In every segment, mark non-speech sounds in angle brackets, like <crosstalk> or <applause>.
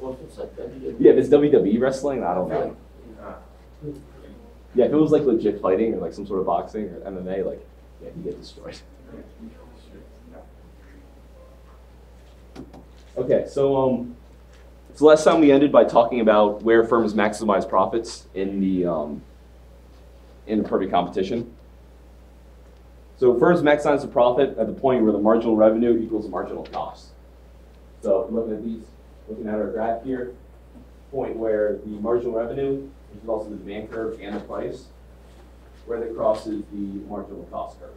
Well, if it's like WWE. Yeah, if it's WWE wrestling, I don't know. Yeah, if it was like legit fighting or like some sort of boxing or MMA, like, yeah, you get destroyed. Okay, so um, so last time we ended by talking about where firms maximize profits in the um, in the perfect competition. So firms maximize the profit at the point where the marginal revenue equals the marginal cost. So looking at these, looking at our graph here, point where the marginal revenue, which is also the demand curve and the price, where that crosses the marginal cost curve.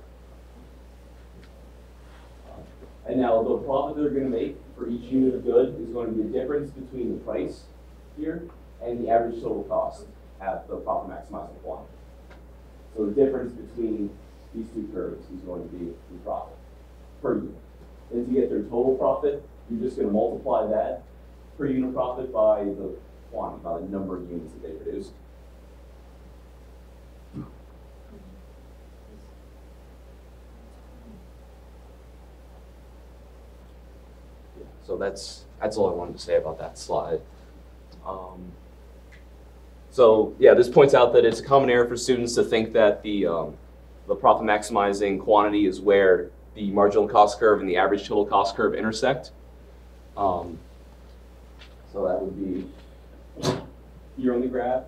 And now the profit they're gonna make for each unit of good is going to be the difference between the price here and the average total cost at the profit maximizing point. So the difference between these two curves is going to be the profit per unit. And to get their total profit, you're just gonna multiply that per unit profit by the quantity, by the number of units that they produced. Yeah, So that's, that's all I wanted to say about that slide. Um, So, yeah, this points out that it's a common error for students to think that the, um, the profit maximizing quantity is where the marginal cost curve and the average total cost curve intersect. Um, So that would be here on the graph,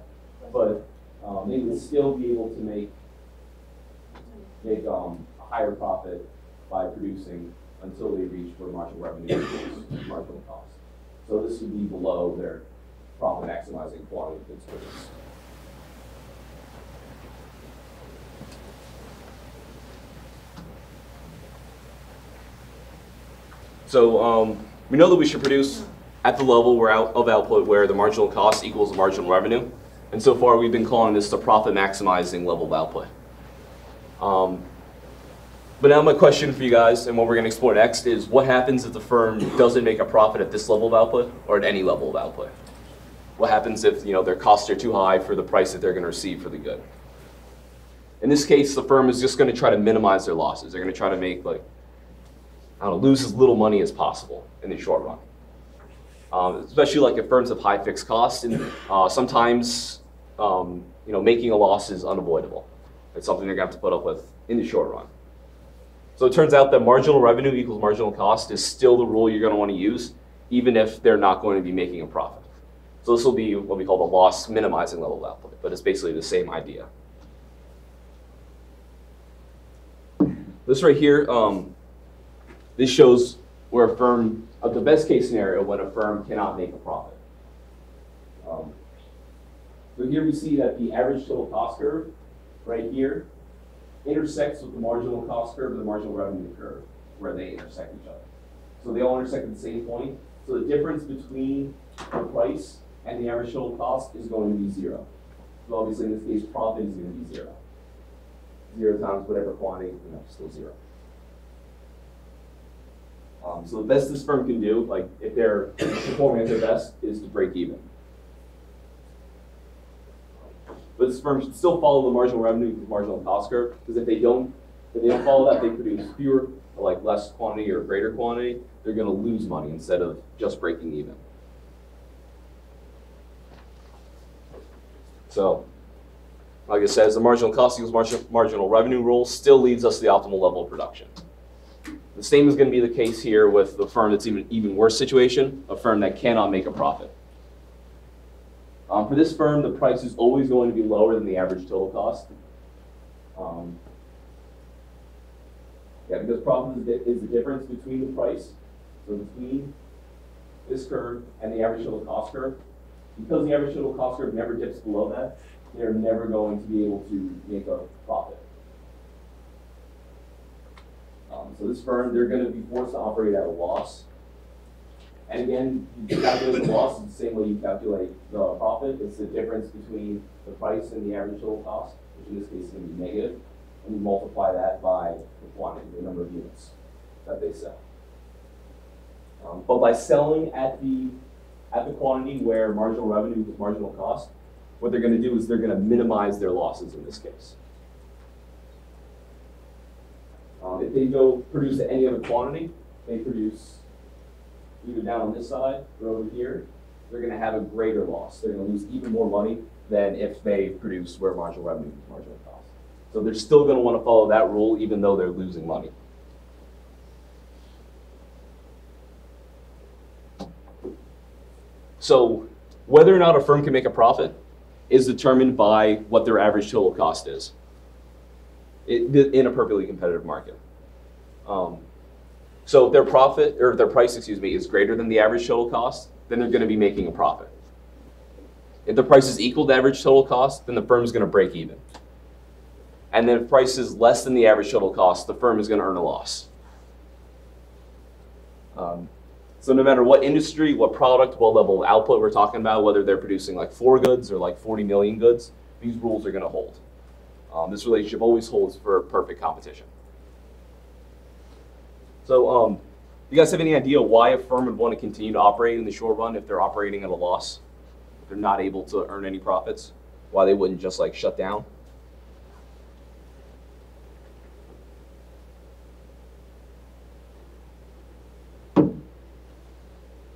but um, they would still be able to make, make um, a higher profit by producing until they reach where marginal revenue equals marginal cost. So this would be below their profit maximizing quantity that's produced. So um, we know that we should produce at the level where out of output where the marginal cost equals the marginal revenue. And so far, we've been calling this the profit maximizing level of output. Um, but now my question for you guys, and what we're going to explore next, is what happens if the firm doesn't make a profit at this level of output or at any level of output? What happens if you know their costs are too high for the price that they're going to receive for the good? In this case, the firm is just going to try to minimize their losses. They're going to try to make like I don't know, lose as little money as possible in the short run. Um, especially like firms have high fixed costs, and uh, sometimes um, you know making a loss is unavoidable. It's something they're gonna have to put up with in the short run. So it turns out that marginal revenue equals marginal cost is still the rule you're gonna want to use, even if they're not going to be making a profit. So this will be what we call the loss minimizing level of output, but it's basically the same idea. This right here, um, this shows where a firm, of the best case scenario, when a firm cannot make a profit. Um, So here we see that the average total cost curve, right here, intersects with the marginal cost curve and the marginal revenue curve, where they intersect each other. So they all intersect at the same point. So the difference between the price and the average total cost is going to be zero. So obviously, in this case, profit is going to be zero. Zero times whatever quantity, you know, still zero. Um, so the best this firm can do, like if they're performing at their best, is to break even. But this firm should still follow the marginal revenue to marginal cost curve, because if they don't, if they don't follow that, they produce fewer, like less quantity or greater quantity, they're gonna lose money instead of just breaking even. So, like it says, the marginal cost equals marginal revenue rule still leads us to the optimal level of production. The same is going to be the case here with the firm that's even even worse situation, a firm that cannot make a profit. Um, for this firm, the price is always going to be lower than the average total cost. Um, yeah, because profit is, the- is the difference between the price, so between this curve and the average total cost curve. Because the average total cost curve never dips below that, they're never going to be able to make a profit. Um, so this firm, they're gonna be forced to operate at a loss. And again, you calculate the loss the same way you calculate the profit. It's the difference between the price and the average total cost, which in this case is gonna be negative, And you multiply that by the quantity, the number of units that they sell. Um, but by selling at the, at the quantity where marginal revenue is marginal cost, what they're gonna do is they're gonna minimize their losses in this case. Um, if they go produce any other quantity, they produce either down on this side or over here, they're going to have a greater loss. They're going to lose even more money than if they produce where marginal revenue is marginal cost. So they're still going to want to follow that rule even though they're losing money. So whether or not a firm can make a profit is determined by what their average total cost is in a perfectly competitive market. Um, so if their profit or their price, excuse me, is greater than the average total cost, then they're going to be making a profit. If the price is equal to average total cost, then the firm is going to break even. And then if price is less than the average total cost, the firm is going to earn a loss. Um, so no matter what industry, what product, what level of output we're talking about, whether they're producing like four goods or like 40 million goods, these rules are going to hold. Um, this relationship always holds for perfect competition. So um, you guys have any idea why a firm would want to continue to operate in the short run if they're operating at a loss? If they're not able to earn any profits? Why they wouldn't just like shut down?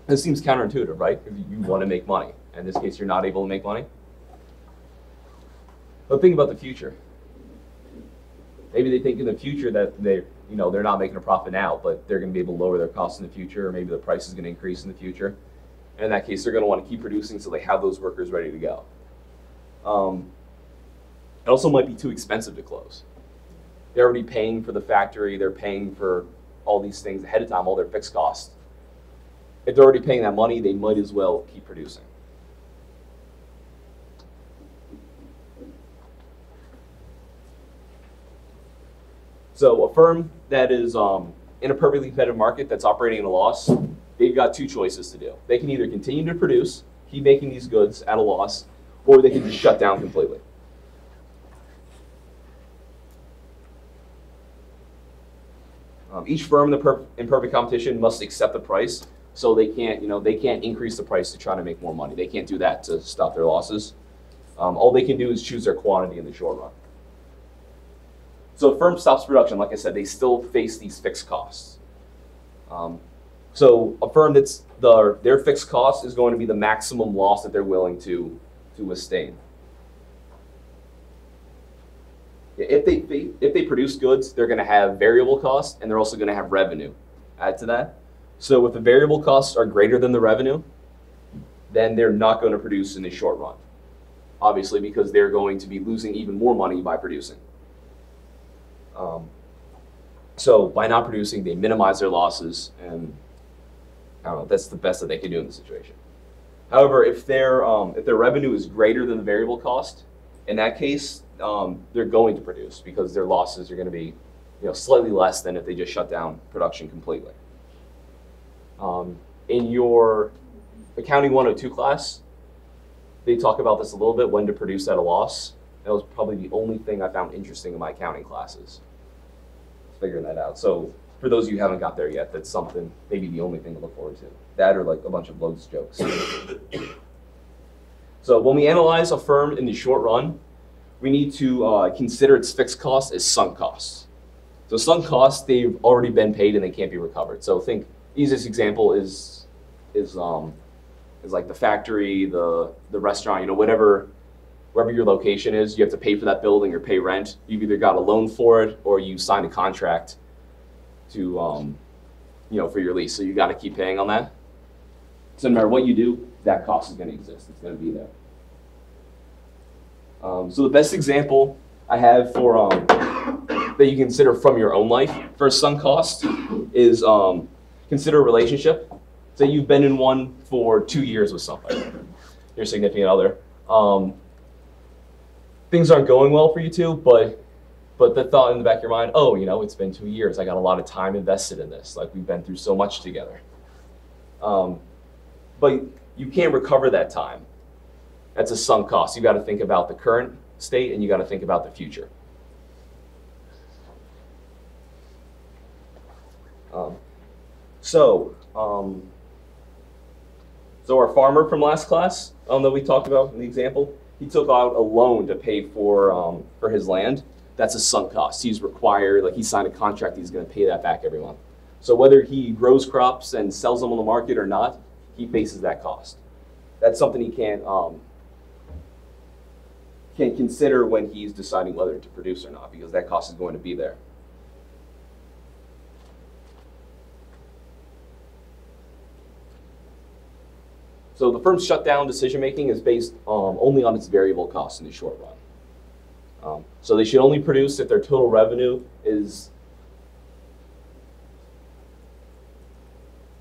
This seems counterintuitive, right? If you want to make money. In this case, you're not able to make money. But think about the future. Maybe they think in the future that they, you know, they're not making a profit now, but they're going to be able to lower their costs in the future, or maybe the price is going to increase in the future. And in that case, they're going to want to keep producing so they have those workers ready to go. Um, it also might be too expensive to close. They're already paying for the factory, they're paying for all these things ahead of time, all their fixed costs. If they're already paying that money, they might as well keep producing. So a firm that is um, in a perfectly competitive market that's operating at a loss, they've got two choices to do. They can either continue to produce, keep making these goods at a loss, or they can just shut down completely. Um, each firm in, the in perfect competition must accept the price, so they can't, you know, they can't increase the price to try to make more money. They can't do that to stop their losses. Um, all they can do is choose their quantity in the short run. So a firm stops production, like I said, they still face these fixed costs. Um, so a firm that's the their fixed cost is going to be the maximum loss that they're willing to to withstand. If they, if they produce goods, they're going to have variable costs and they're also going to have revenue. Add to that. So if the variable costs are greater than the revenue, then they're not going to produce in the short run. Obviously, because they're going to be losing even more money by producing. Um, so by not producing, they minimize their losses, and I don't know. That's the best that they can do in the situation. However, if their um, if their revenue is greater than the variable cost, in that case, um, they're going to produce because their losses are going to be, you know, slightly less than if they just shut down production completely. Um, in your accounting 102 class, they talk about this a little bit when to produce at a loss. That was probably the only thing I found interesting in my accounting classes figuring that out. So for those of you who haven't got there yet, that's something, maybe the only thing to look forward to. That or like a bunch of Lowe's jokes. <coughs> so when we analyze a firm in the short run, we need to uh, consider its fixed costs as sunk costs. So sunk costs, they've already been paid and they can't be recovered. So think, easiest example is, is, um, is like the factory, the, the restaurant, you know, whatever wherever your location is, you have to pay for that building or pay rent. You've either got a loan for it or you signed a contract to, um, you know, for your lease. So you got to keep paying on that. So no matter what you do, that cost is going to exist. It's going to be there. Um, so the best example I have for um, that you consider from your own life for sunk cost is um, consider a relationship. Say you've been in one for two years with somebody, your significant other. Things aren't going well for you two, but but the thought in the back of your mind, oh, you know, it's been two years. I got a lot of time invested in this. Like we've been through so much together. Um, but you can't recover that time. That's a sunk cost. You got to think about the current state and you got to think about the future. Um, so, um, so our farmer from last class um, that we talked about in the example, he took out a loan to pay for um, for his land. That's a sunk cost. He's required, like he signed a contract, he's going to pay that back every month. So whether he grows crops and sells them on the market or not, he faces that cost. that's something he can't um, can consider when he's deciding whether to produce or not, because that cost is going to be there. So the firm's shutdown decision making is based um, only on its variable costs in the short run. Um, so they should only produce if their total revenue is.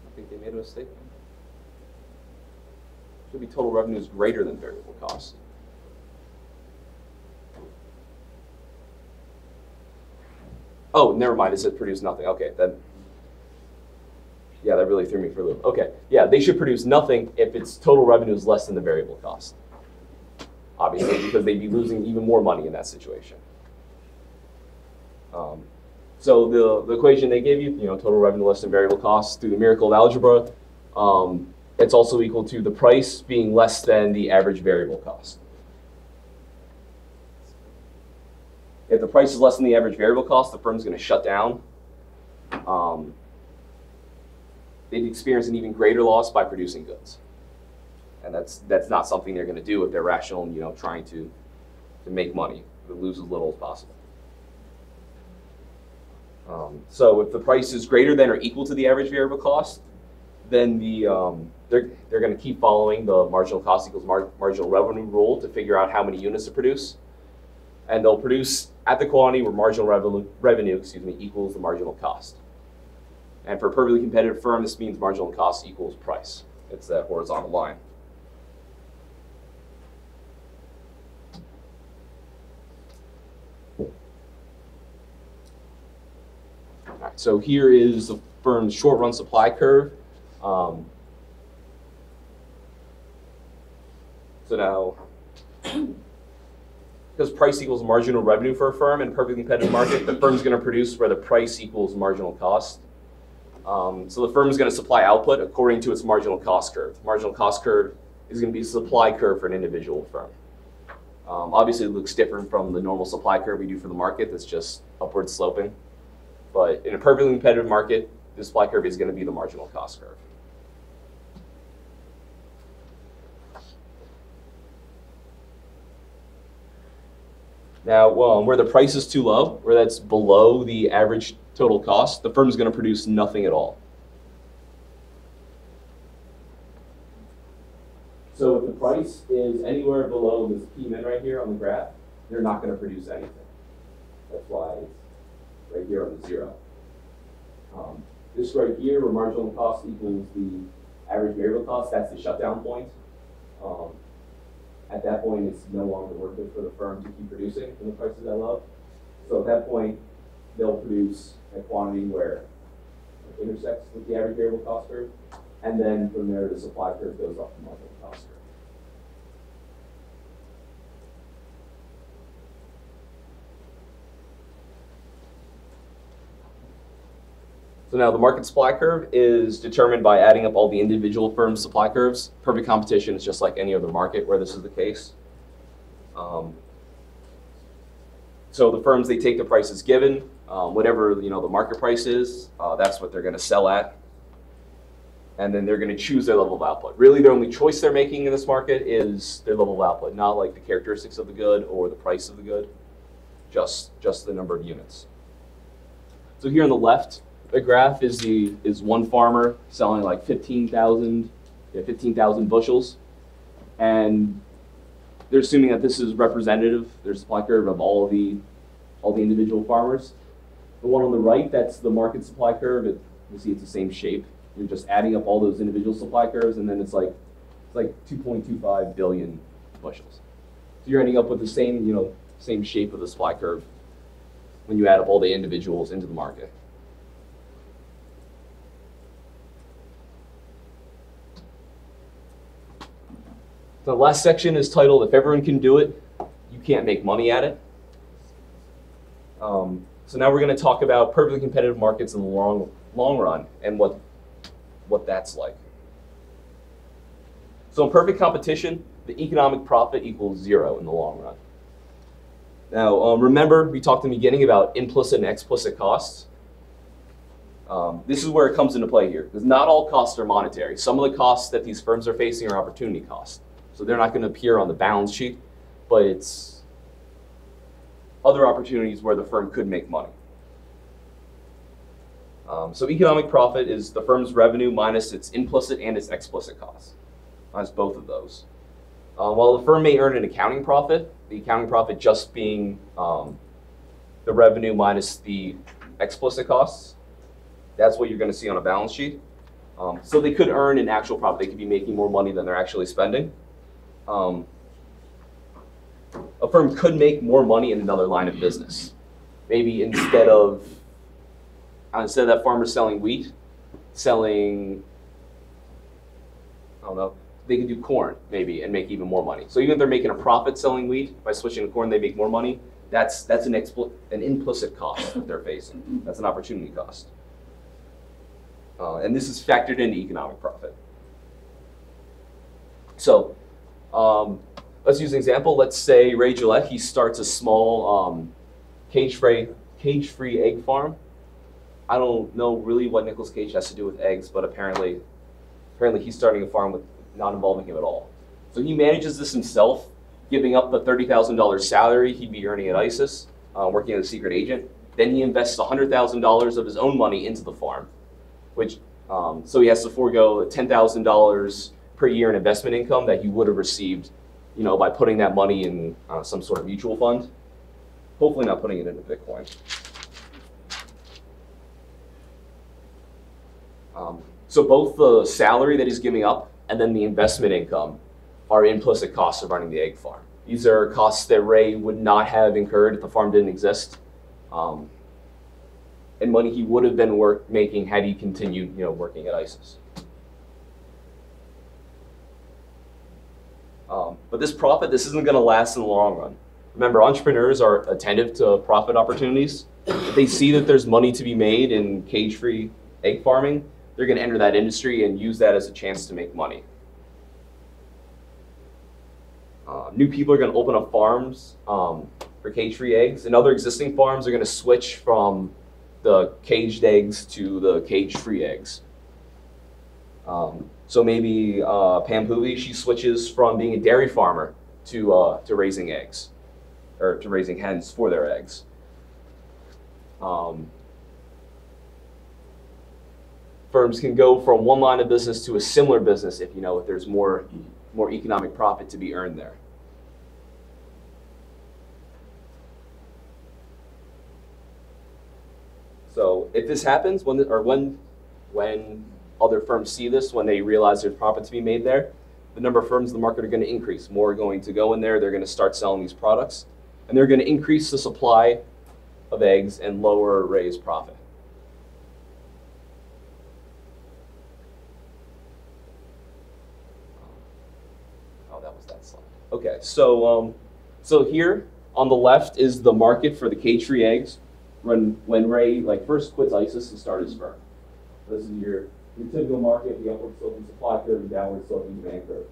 I think they made a mistake. Should be total revenue is greater than variable costs. Oh, never mind. It produce nothing. Okay, then. That really threw me for a loop. Okay, yeah, they should produce nothing if its total revenue is less than the variable cost. Obviously, because they'd be losing even more money in that situation. Um, so the, the equation they gave you, you know, total revenue less than variable costs through the miracle of algebra, um, it's also equal to the price being less than the average variable cost. If the price is less than the average variable cost, the firm's going to shut down. Um, they'd experience an even greater loss by producing goods. And that's, that's not something they're going to do if they're rational and you know, trying to, to make money, to lose as little as possible. Um, so if the price is greater than or equal to the average variable cost, then the, um, they're, they're going to keep following the marginal cost equals mar marginal revenue rule to figure out how many units to produce. And they'll produce at the quantity where marginal revenue, revenue excuse me, equals the marginal cost. And for a perfectly competitive firm, this means marginal cost equals price. It's that horizontal line. All right, so here is the firm's short run supply curve. Um, so now, because price equals marginal revenue for a firm in a perfectly competitive market, the firm's going to produce where the price equals marginal cost. Um, so the firm is going to supply output according to its marginal cost curve. Marginal cost curve is going to be a supply curve for an individual firm. Um, obviously, it looks different from the normal supply curve we do for the market that's just upward sloping. But in a perfectly competitive market, the supply curve is going to be the marginal cost curve. Now, um, where the price is too low, where that's below the average total cost, the firm is going to produce nothing at all. So if the price is anywhere below this P min right here on the graph, they're not going to produce anything. That's why it's right here on the zero. Um, this right here, where marginal cost equals the average variable cost, that's the shutdown point. Um, at that point, it's no longer worth it for the firm to keep producing when the price is that low. So at that point, they'll produce a quantity where it intersects with the average variable cost curve, and then from there, the supply curve goes up the marginal cost curve. So now the market supply curve is determined by adding up all the individual firms' supply curves. Perfect competition is just like any other market where this is the case. Um, so the firms, they take the prices given, um, whatever you know the market price is, uh, that's what they're going to sell at. And then they're going to choose their level of output. Really, the only choice they're making in this market is their level of output, not like the characteristics of the good or the price of the good, just, just the number of units. So here on the left, the graph is the is one farmer selling like 15,000 yeah, 15,000 bushels, and they're assuming that this is representative, their supply curve of all the all the individual farmers. The one on the right, that's the market supply curve. It, you see it's the same shape. You're just adding up all those individual supply curves, and then it's like it's like 2.25 billion bushels. So you're ending up with the same, you know, same shape of the supply curve when you add up all the individuals into the market. The last section is titled If Everyone Can Do It, You Can't Make Money at It. Um, so now we're going to talk about perfectly competitive markets in the long, long run and what, what that's like. So in perfect competition, the economic profit equals zero in the long run. Now, um, remember, we talked in the beginning about implicit and explicit costs. Um, this is where it comes into play here, because not all costs are monetary. Some of the costs that these firms are facing are opportunity costs. So they're not going to appear on the balance sheet, but it's other opportunities where the firm could make money. Um, so economic profit is the firm's revenue minus its implicit and its explicit costs. Minus both of those. Uh, while the firm may earn an accounting profit, the accounting profit just being um, the revenue minus the explicit costs, that's what you're going to see on a balance sheet. Um, so they could earn an actual profit. They could be making more money than they're actually spending. Um, a firm could make more money in another line of business. Maybe instead of instead of that farmer selling wheat, selling I don't know, they could do corn maybe and make even more money. So even if they're making a profit selling wheat by switching to corn, they make more money. That's that's an expl- an implicit cost that they're facing. That's an opportunity cost. Uh, and this is factored into economic profit. So um, let's use an example. Let's say Ray Gillette, he starts a small um, cage-free cage-free egg farm. I don't know really what Nicolas Cage has to do with eggs, but apparently, apparently he's starting a farm with not involving him at all. So he manages this himself, giving up the $30,000 salary he'd be earning at ISIS, uh, working as a secret agent. Then he invests $100,000 of his own money into the farm, which um, so he has to forego $10,000 per year in investment income that he would have received, you know, by putting that money in uh, some sort of mutual fund. Hopefully, not putting it into Bitcoin. Um, so both the salary that he's giving up and then the investment income are implicit costs of running the egg farm. These are costs that Ray would not have incurred if the farm didn't exist. Um, and money he would have been work making had he continued, you know, working at ISIS. Um, but this profit, this isn't going to last in the long run. Remember, entrepreneurs are attentive to profit opportunities. If they see that there's money to be made in cage-free egg farming, they're going to enter that industry and use that as a chance to make money. Uh, new people are going to open up farms um, for cage-free eggs, and other existing farms are going to switch from the caged eggs to the cage-free eggs. Um, so maybe uh, Pam Poovey, she switches from being a dairy farmer to, uh, to raising eggs, or to raising hens for their eggs. Um, firms can go from one line of business to a similar business if you know if there's more, more economic profit to be earned there. So if this happens, when or when when other firms see this, when they realize there's profit to be made there, the number of firms in the market are going to increase. More are going to go in there. They're going to start selling these products, and they're going to increase the supply of eggs and lower Ray's profit. Oh, that was that slide. Okay, so um, so here on the left is the market for the cage-free eggs when when Ray like first quits ISIS and started his firm. This is your your typical market, the upward sloping supply curve and downward sloping demand curve.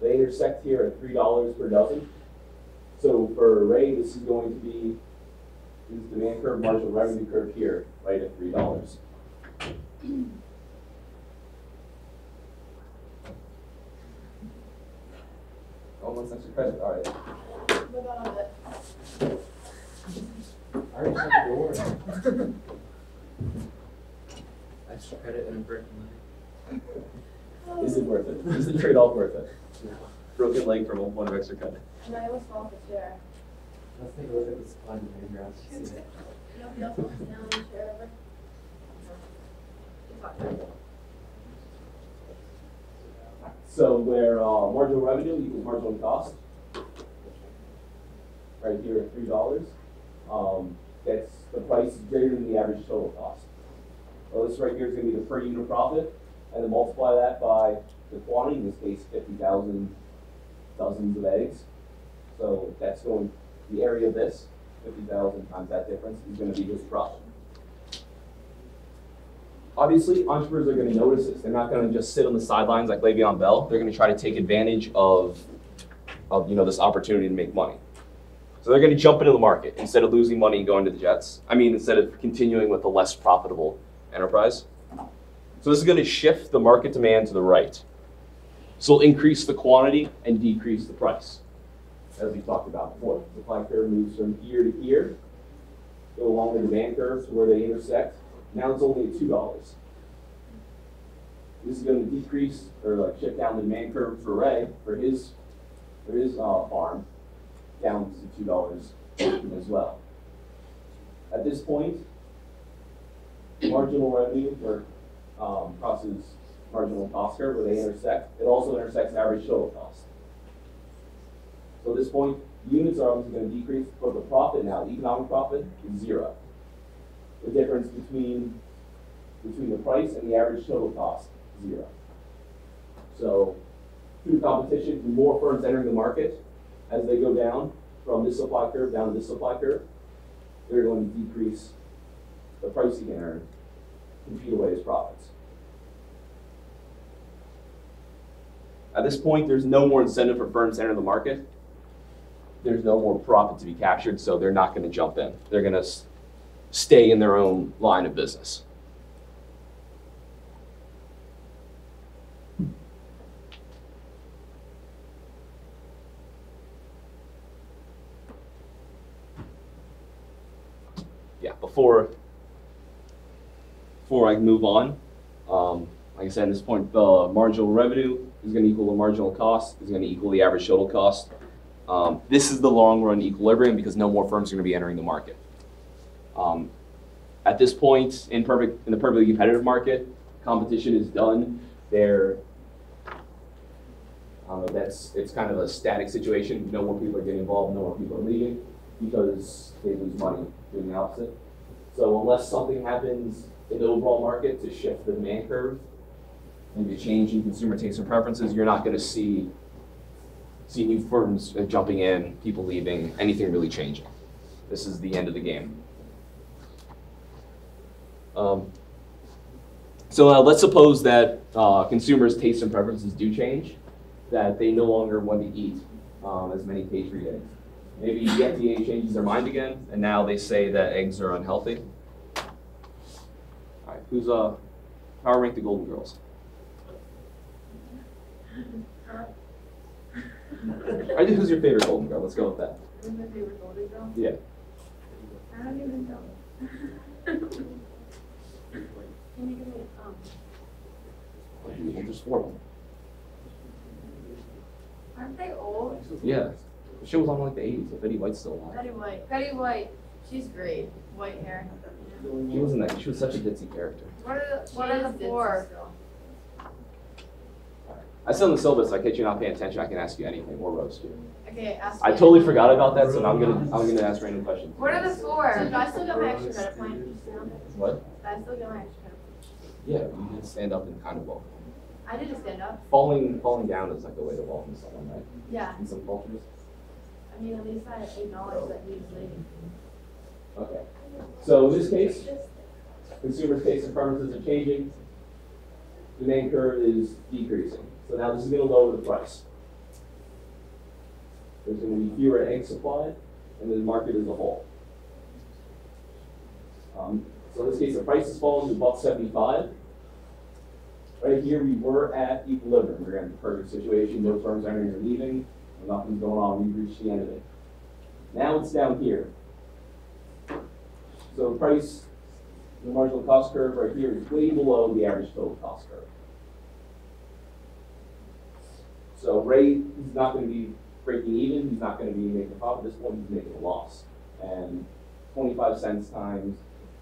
They intersect here at three dollars per dozen. So for Ray, this is going to be this demand curve, marginal revenue curve here, right at three dollars. <clears throat> Oh, Almost extra credit. All right. What about it? I already shut the door. <laughs> Extra credit and a brick money. Is it worth it? Is the trade-off worth it? Broken leg from one of extra credit. And I always fall off the chair. Let's take a look at the supply and demand graphs. See it. Nobody else wants to stand on the chair ever? It's fine. So where uh, marginal revenue equals marginal cost, right here at three dollars, um, that's the price greater than the average total cost. Well, this right here is going to be the per unit profit, and then multiply that by the quantity, in this case, fifty thousand dozens of eggs. So that's going the area of this, fifty thousand times that difference is going to be his profit. Obviously, entrepreneurs are going to notice this. They're not going to just sit on the sidelines like Le'Veon Bell. They're going to try to take advantage of, of you know, this opportunity to make money. So they're going to jump into the market instead of losing money and going to the Jets. I mean, instead of continuing with the less profitable enterprise. So this is going to shift the market demand to the right. So it'll increase the quantity and decrease the price, as we talked about before. The supply curve moves from here to here, go along the demand curves to where they intersect. Now it's only at two dollars. This is going to decrease or like shift down the demand curve for Ray for his for his uh, farm down to two dollars as well. At this point, marginal revenue or um, crosses marginal cost curve where they intersect. It also intersects average total cost. So at this point, units are obviously going to decrease, but the profit now, the economic profit, is zero. The difference between between the price and the average total cost, zero. So through competition, more firms entering the market, as they go down from this supply curve down to this supply curve, they're going to decrease the price you can earn, compete away his profits. At this point, there's no more incentive for firms to enter the market. There's no more profit to be captured, so they're not going to jump in. They're going to stay in their own line of business. Yeah, before before I move on, um, like I said, at this point, the marginal revenue is going to equal the marginal cost, is going to equal the average total cost. Um, this is the long run equilibrium because no more firms are going to be entering the market. Um, at this point, in perfect in the perfectly competitive market, competition is done. There, uh, that's it's kind of a static situation. No more people are getting involved. No more people are leaving because they lose money doing the opposite. So unless something happens in the overall market to shift the demand curve, maybe a change in consumer tastes and preferences, you're not going to see see new firms jumping in, people leaving, anything really changing. This is the end of the game. Um, so uh, let's suppose that uh, consumers' tastes and preferences do change, that they no longer want to eat um, as many cage-free eggs. Maybe the FDA changes their mind again, and now they say that eggs are unhealthy. Who's uh, power rank the Golden Girls? I think who's your favorite Golden Girl? Let's go with that. Who's my favorite Golden Girl? Yeah. I don't even know. Can you give me, a um, Well, There's four of them. aren't they old? Yeah. The show was on like the 80s. If Betty White's still alive. Betty White. Betty White. She's great. White hair. She wasn't that. She was such a ditzy character. What are the, what are the four? I said on the syllabus, I kid you not paying attention. I can ask you anything or roast you. Okay, ask I totally forgot about that, so now I'm gonna I'm gonna ask random questions. What are the four? So do I still get my extra credit point? What? Do I still get my extra credit point? Yeah, you did stand up and kind of walk. I did a stand up. Falling falling down is like a way to welcome someone, right? Yeah. In some cultures. I mean, at least I acknowledge that he's leaving. Okay. So in this case, consumers' tastes and preferences are changing. Demand curve is decreasing. So now this is going to lower the price. There's going to be fewer eggs supplied, and the market as a whole. Um, so in this case, the price has fallen to about seventy-five. Right here, we were at equilibrium. We're in a perfect situation. No firms are entering leaving. Nothing's going on. We've reached the end of it. Now it's down here. So the price, the marginal cost curve right here is way below the average total cost curve. So Ray is not going to be breaking even. He's not going to be making a profit. At this point, he's making a loss. And 25 cents times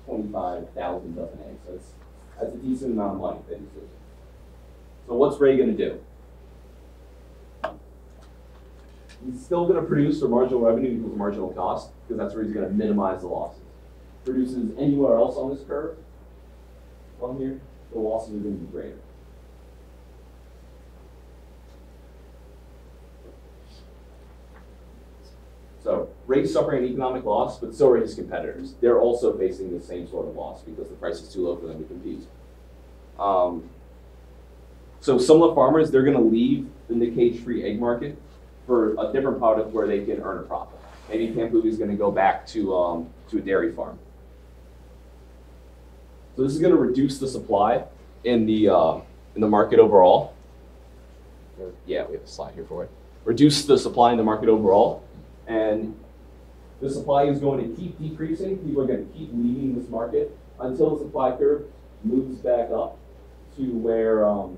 25,000 dozen eggs. So it's, that's a decent amount of money that he's losing. So what's Ray going to do? He's still going to produce for marginal revenue equals marginal cost because that's where he's going to minimize the losses. Produces anywhere else on this curve, on here, the losses are going to be greater. So Ray's suffering an economic loss, but so are his competitors. They're also facing the same sort of loss because the price is too low for them to compete. Um, so some of the farmers, they're going to leave the cage-free egg market for a different product where they can earn a profit. Maybe Pam Poovey is going to go back to um, to a dairy farm. So this is going to reduce the supply in the uh, in the market overall. Yeah, we have a slide here for it. Reduce the supply in the market overall, and the supply is going to keep decreasing. People are going to keep leaving this market until the supply curve moves back up to where um,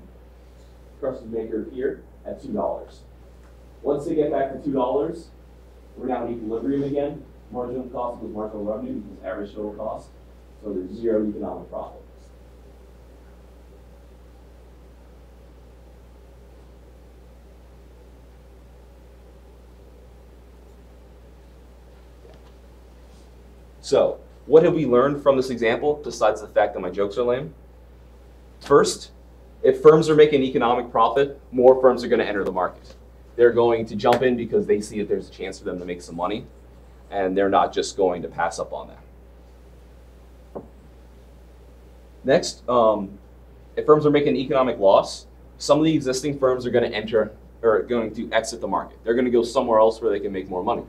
Crush's Maker here at two dollars. Once they get back to two dollars, we're now in equilibrium again. Marginal cost equals marginal revenue equals average total cost. So there's zero economic profit. So, what have we learned from this example besides the fact that my jokes are lame? First, if firms are making economic profit, more firms are going to enter the market. They're going to jump in because they see that there's a chance for them to make some money, and they're not just going to pass up on that. Next, um, if firms are making an economic loss, some of the existing firms are going to enter or going to exit the market. They're going to go somewhere else where they can make more money.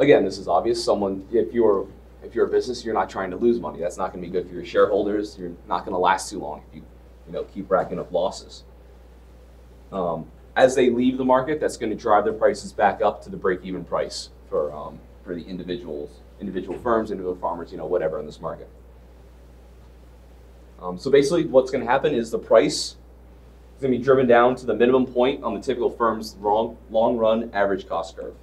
Again, this is obvious. Someone, if you're if you're a business, you're not trying to lose money. That's not going to be good for your shareholders. You're not going to last too long if you you know keep racking up losses. Um, as they leave the market, that's going to drive their prices back up to the break-even price for um, for the individuals, individual firms, individual farmers, you know, whatever in this market. Um, so basically, what's going to happen is the price is going to be driven down to the minimum point on the typical firm's long, long-run average cost curve.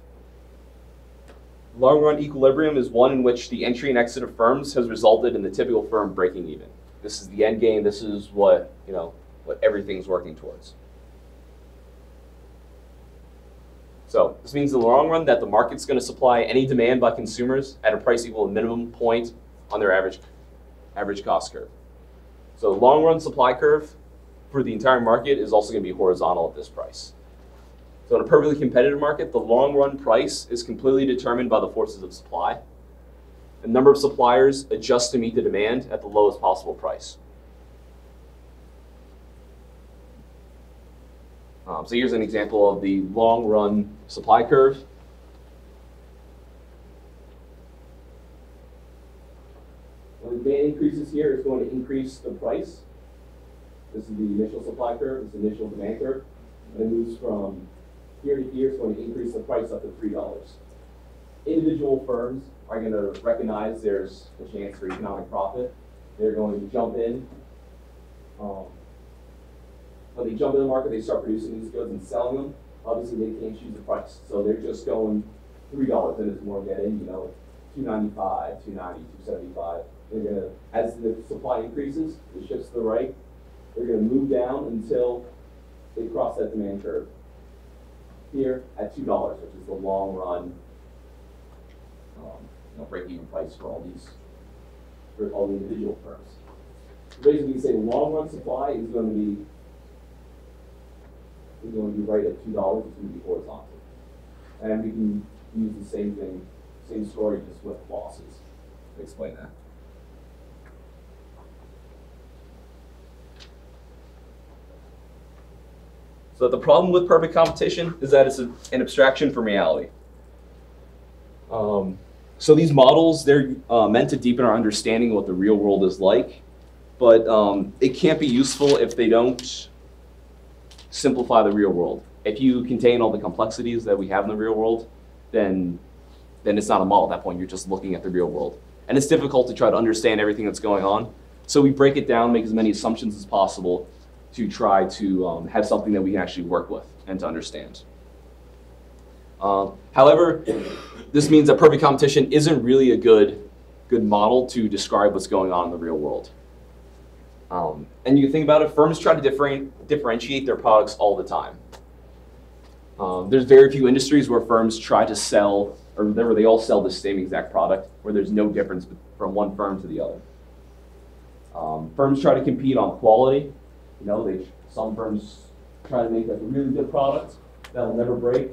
Long-run equilibrium is one in which the entry and exit of firms has resulted in the typical firm breaking even. This is the end game. This is what you know what everything's working towards. So this means in the long run that the market's going to supply any demand by consumers at a price equal to minimum point on their average average cost curve. So the long run supply curve for the entire market is also going to be horizontal at this price. So in a perfectly competitive market, the long run price is completely determined by the forces of supply. The number of suppliers adjust to meet the demand at the lowest possible price. Um, so here's an example of the long run supply curve. When demand increases here, it's going to increase the price. This is the initial supply curve, this initial demand curve. And it moves from here to here, it's going to increase the price up to three dollars. Individual firms are going to recognize there's a chance for economic profit. They're going to jump in. Um, when they jump in the market, they start producing these goods and selling them. Obviously, they can't choose the price, so they're just going three dollars, and it's more getting, you know, two ninety-five, two ninety, two seventy-five. They're gonna, as the supply increases, it shifts to the right. They're gonna move down until they cross that demand curve. Here at two dollars, which is the long run, um, you know, break-even price for all these, for all the individual firms. Basically, you say long run supply is gonna be is going to be right at two dollars, it's going to be horizontal. And we can use the same thing, same story, just with losses explain that. So the problem with perfect competition is that it's a, an abstraction from reality. Um, so these models, they're uh, meant to deepen our understanding of what the real world is like, but um, it can't be useful if they don't simplify the real world. If you contain all the complexities that we have in the real world, then then it's not a model at that point. You're just looking at the real world. And it's difficult to try to understand everything that's going on. So we break it down, make as many assumptions as possible to try to um, have something that we can actually work with and to understand. Uh, however, this means that perfect competition isn't really a good, good model to describe what's going on in the real world. Um, and you think about it, firms try to different, differentiate their products all the time. Um, there's very few industries where firms try to sell, or where they all sell the same exact product, where there's no difference from one firm to the other. Um, firms try to compete on quality. You know, they some firms try to make a really good product that'll never break.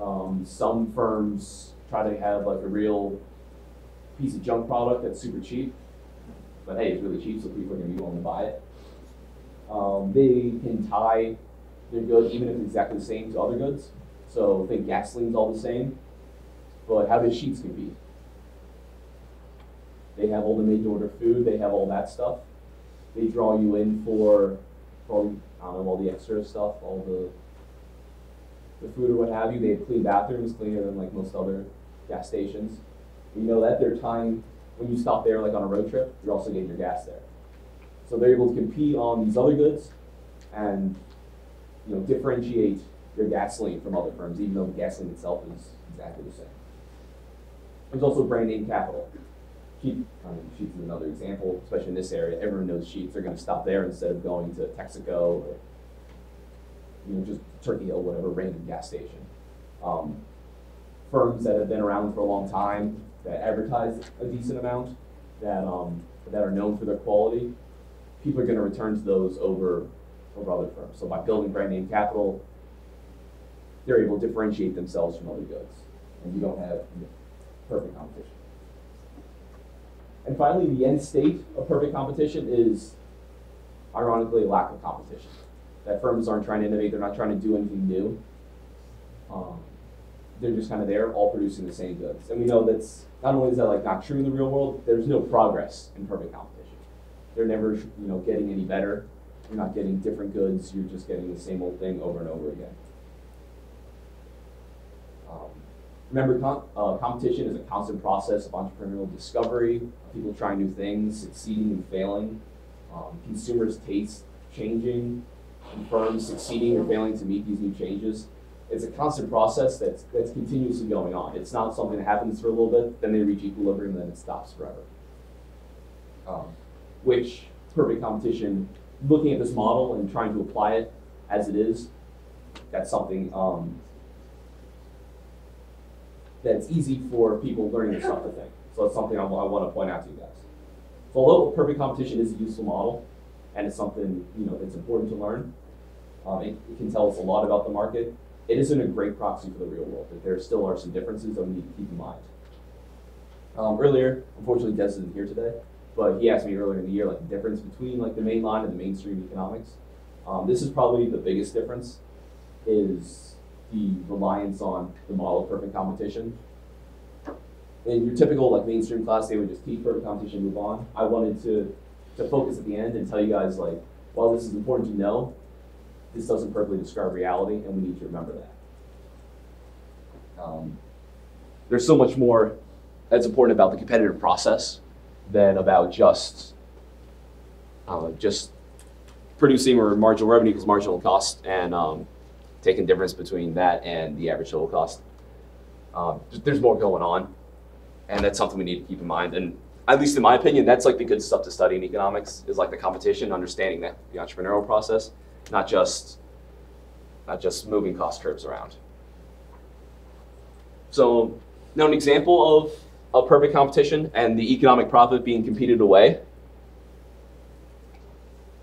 Um, some firms try to have like a real piece of junk product that's super cheap but hey, it's really cheap, so people are gonna be willing to buy it. Um, they can tie their good even if it's exactly the same to other goods. So think gasoline's all the same. But how does Sheetz compete? They have all the made-to-order food. They have all that stuff. They draw you in for, all, I don't know, all the extra stuff, all the the food or what have you. They have clean bathrooms, cleaner than like most other gas stations. You know that they're time when you stop there, like on a road trip, you're also getting your gas there. So they're able to compete on these other goods and you know differentiate your gasoline from other firms, even though the gasoline itself is exactly the same. There's also brand name capital. Sheet, I mean, Sheetz is another example, especially in this area. Everyone knows Sheetz. They're going to stop there instead of going to Texaco or you know just Turkey Hill, whatever random gas station. Um, firms that have been around for a long time that advertise a decent amount, that um, that are known for their quality, people are going to return to those over over other firms. So by building brand name capital, they're able to differentiate themselves from other goods, and you don't have perfect competition. And finally, the end state of perfect competition is, ironically, a lack of competition. That firms aren't trying to innovate; they're not trying to do anything new. Um, they're just kind of there, all producing the same goods. And we know that's not only is that like not true in the real world, there's no progress in perfect competition. They're never, you know, getting any better. You're not getting different goods. You're just getting the same old thing over and over again. Um, remember, uh, competition is a constant process of entrepreneurial discovery, people trying new things, succeeding and failing, um, consumers' tastes changing, and firms succeeding or failing to meet these new changes it's a constant process that's, that's continuously going on. It's not something that happens for a little bit, then they reach equilibrium, then it stops forever. Um, which perfect competition, looking at this model and trying to apply it as it is, that's something um, that's easy for people learning this stuff to think. So that's something I, I want to point out to you guys. So although perfect competition is a useful model, and it's something you know that's important to learn, um, it, it can tell us a lot about the market it isn't a great proxy for the real world. There still are some differences that we need to keep in mind. Um, earlier, unfortunately, Des isn't here today, but he asked me earlier in the year like the difference between like the main line and the mainstream economics. Um, this is probably the biggest difference is the reliance on the model of perfect competition. In your typical like mainstream class, they would just teach perfect competition, move on. I wanted to to focus at the end and tell you guys like, while this is important to know, this doesn't perfectly describe reality, and we need to remember that. Um, there's so much more that's important about the competitive process than about just uh, just producing or marginal revenue equals marginal cost and um, taking difference between that and the average total cost. Um, there's more going on, and that's something we need to keep in mind. And at least in my opinion, that's like the good stuff to study in economics is like the competition, understanding that the entrepreneurial process not just not just moving cost curves around. So now an example of a perfect competition and the economic profit being competed away.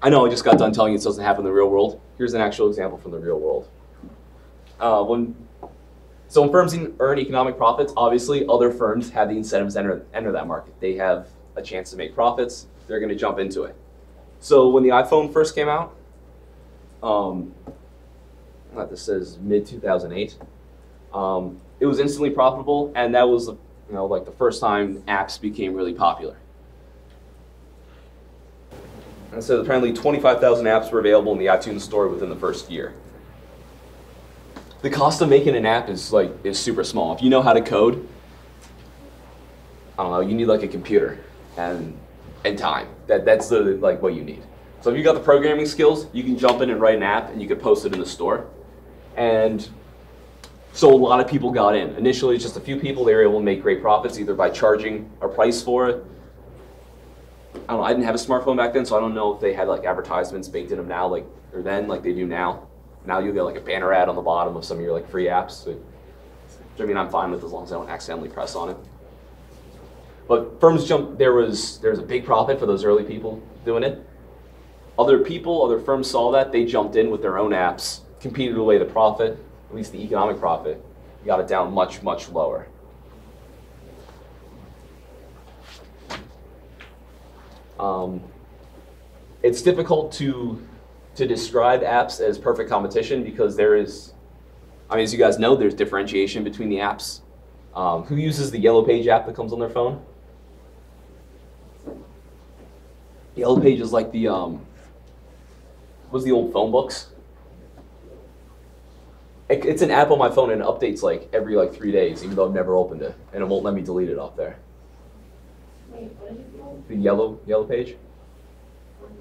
I know I just got done telling you this doesn't happen in the real world. Here's an actual example from the real world. Uh, when so when firms earn economic profits, obviously other firms have the incentives to enter, enter that market. They have a chance to make profits. They're going to jump into it. So when the iPhone first came out, um, this says mid 2008. Um, it was instantly profitable, and that was you know like the first time apps became really popular. And so apparently 25,000 apps were available in the iTunes store within the first year. The cost of making an app is like is super small. If you know how to code, I don't know, you need like a computer and and time. That that's the like what you need. So if you got the programming skills, you can jump in and write an app and you could post it in the store. And so a lot of people got in. Initially, just a few people, they were able to make great profits either by charging a price for it. I don't know, I didn't have a smartphone back then, so I don't know if they had like advertisements baked in them now, like or then, like they do now. Now you'll get like a banner ad on the bottom of some of your like free apps. Which, I mean, I'm fine with as long as I don't accidentally press on it. But firms jumped. There was there was a big profit for those early people doing it. Other people, other firms saw that, they jumped in with their own apps, competed away the profit, at least the economic profit, got it down much, much lower. Um, it's difficult to to describe apps as perfect competition because there is, I mean, as you guys know, there's differentiation between the apps. Um, who uses the Yellow Page app that comes on their phone? Yellow Page is like the um, was the old phone books. It, it's an app on my phone and it updates like every like three days, even though I've never opened it, and it won't let me delete it off there. Wait, what did you The yellow Yellow Page. it?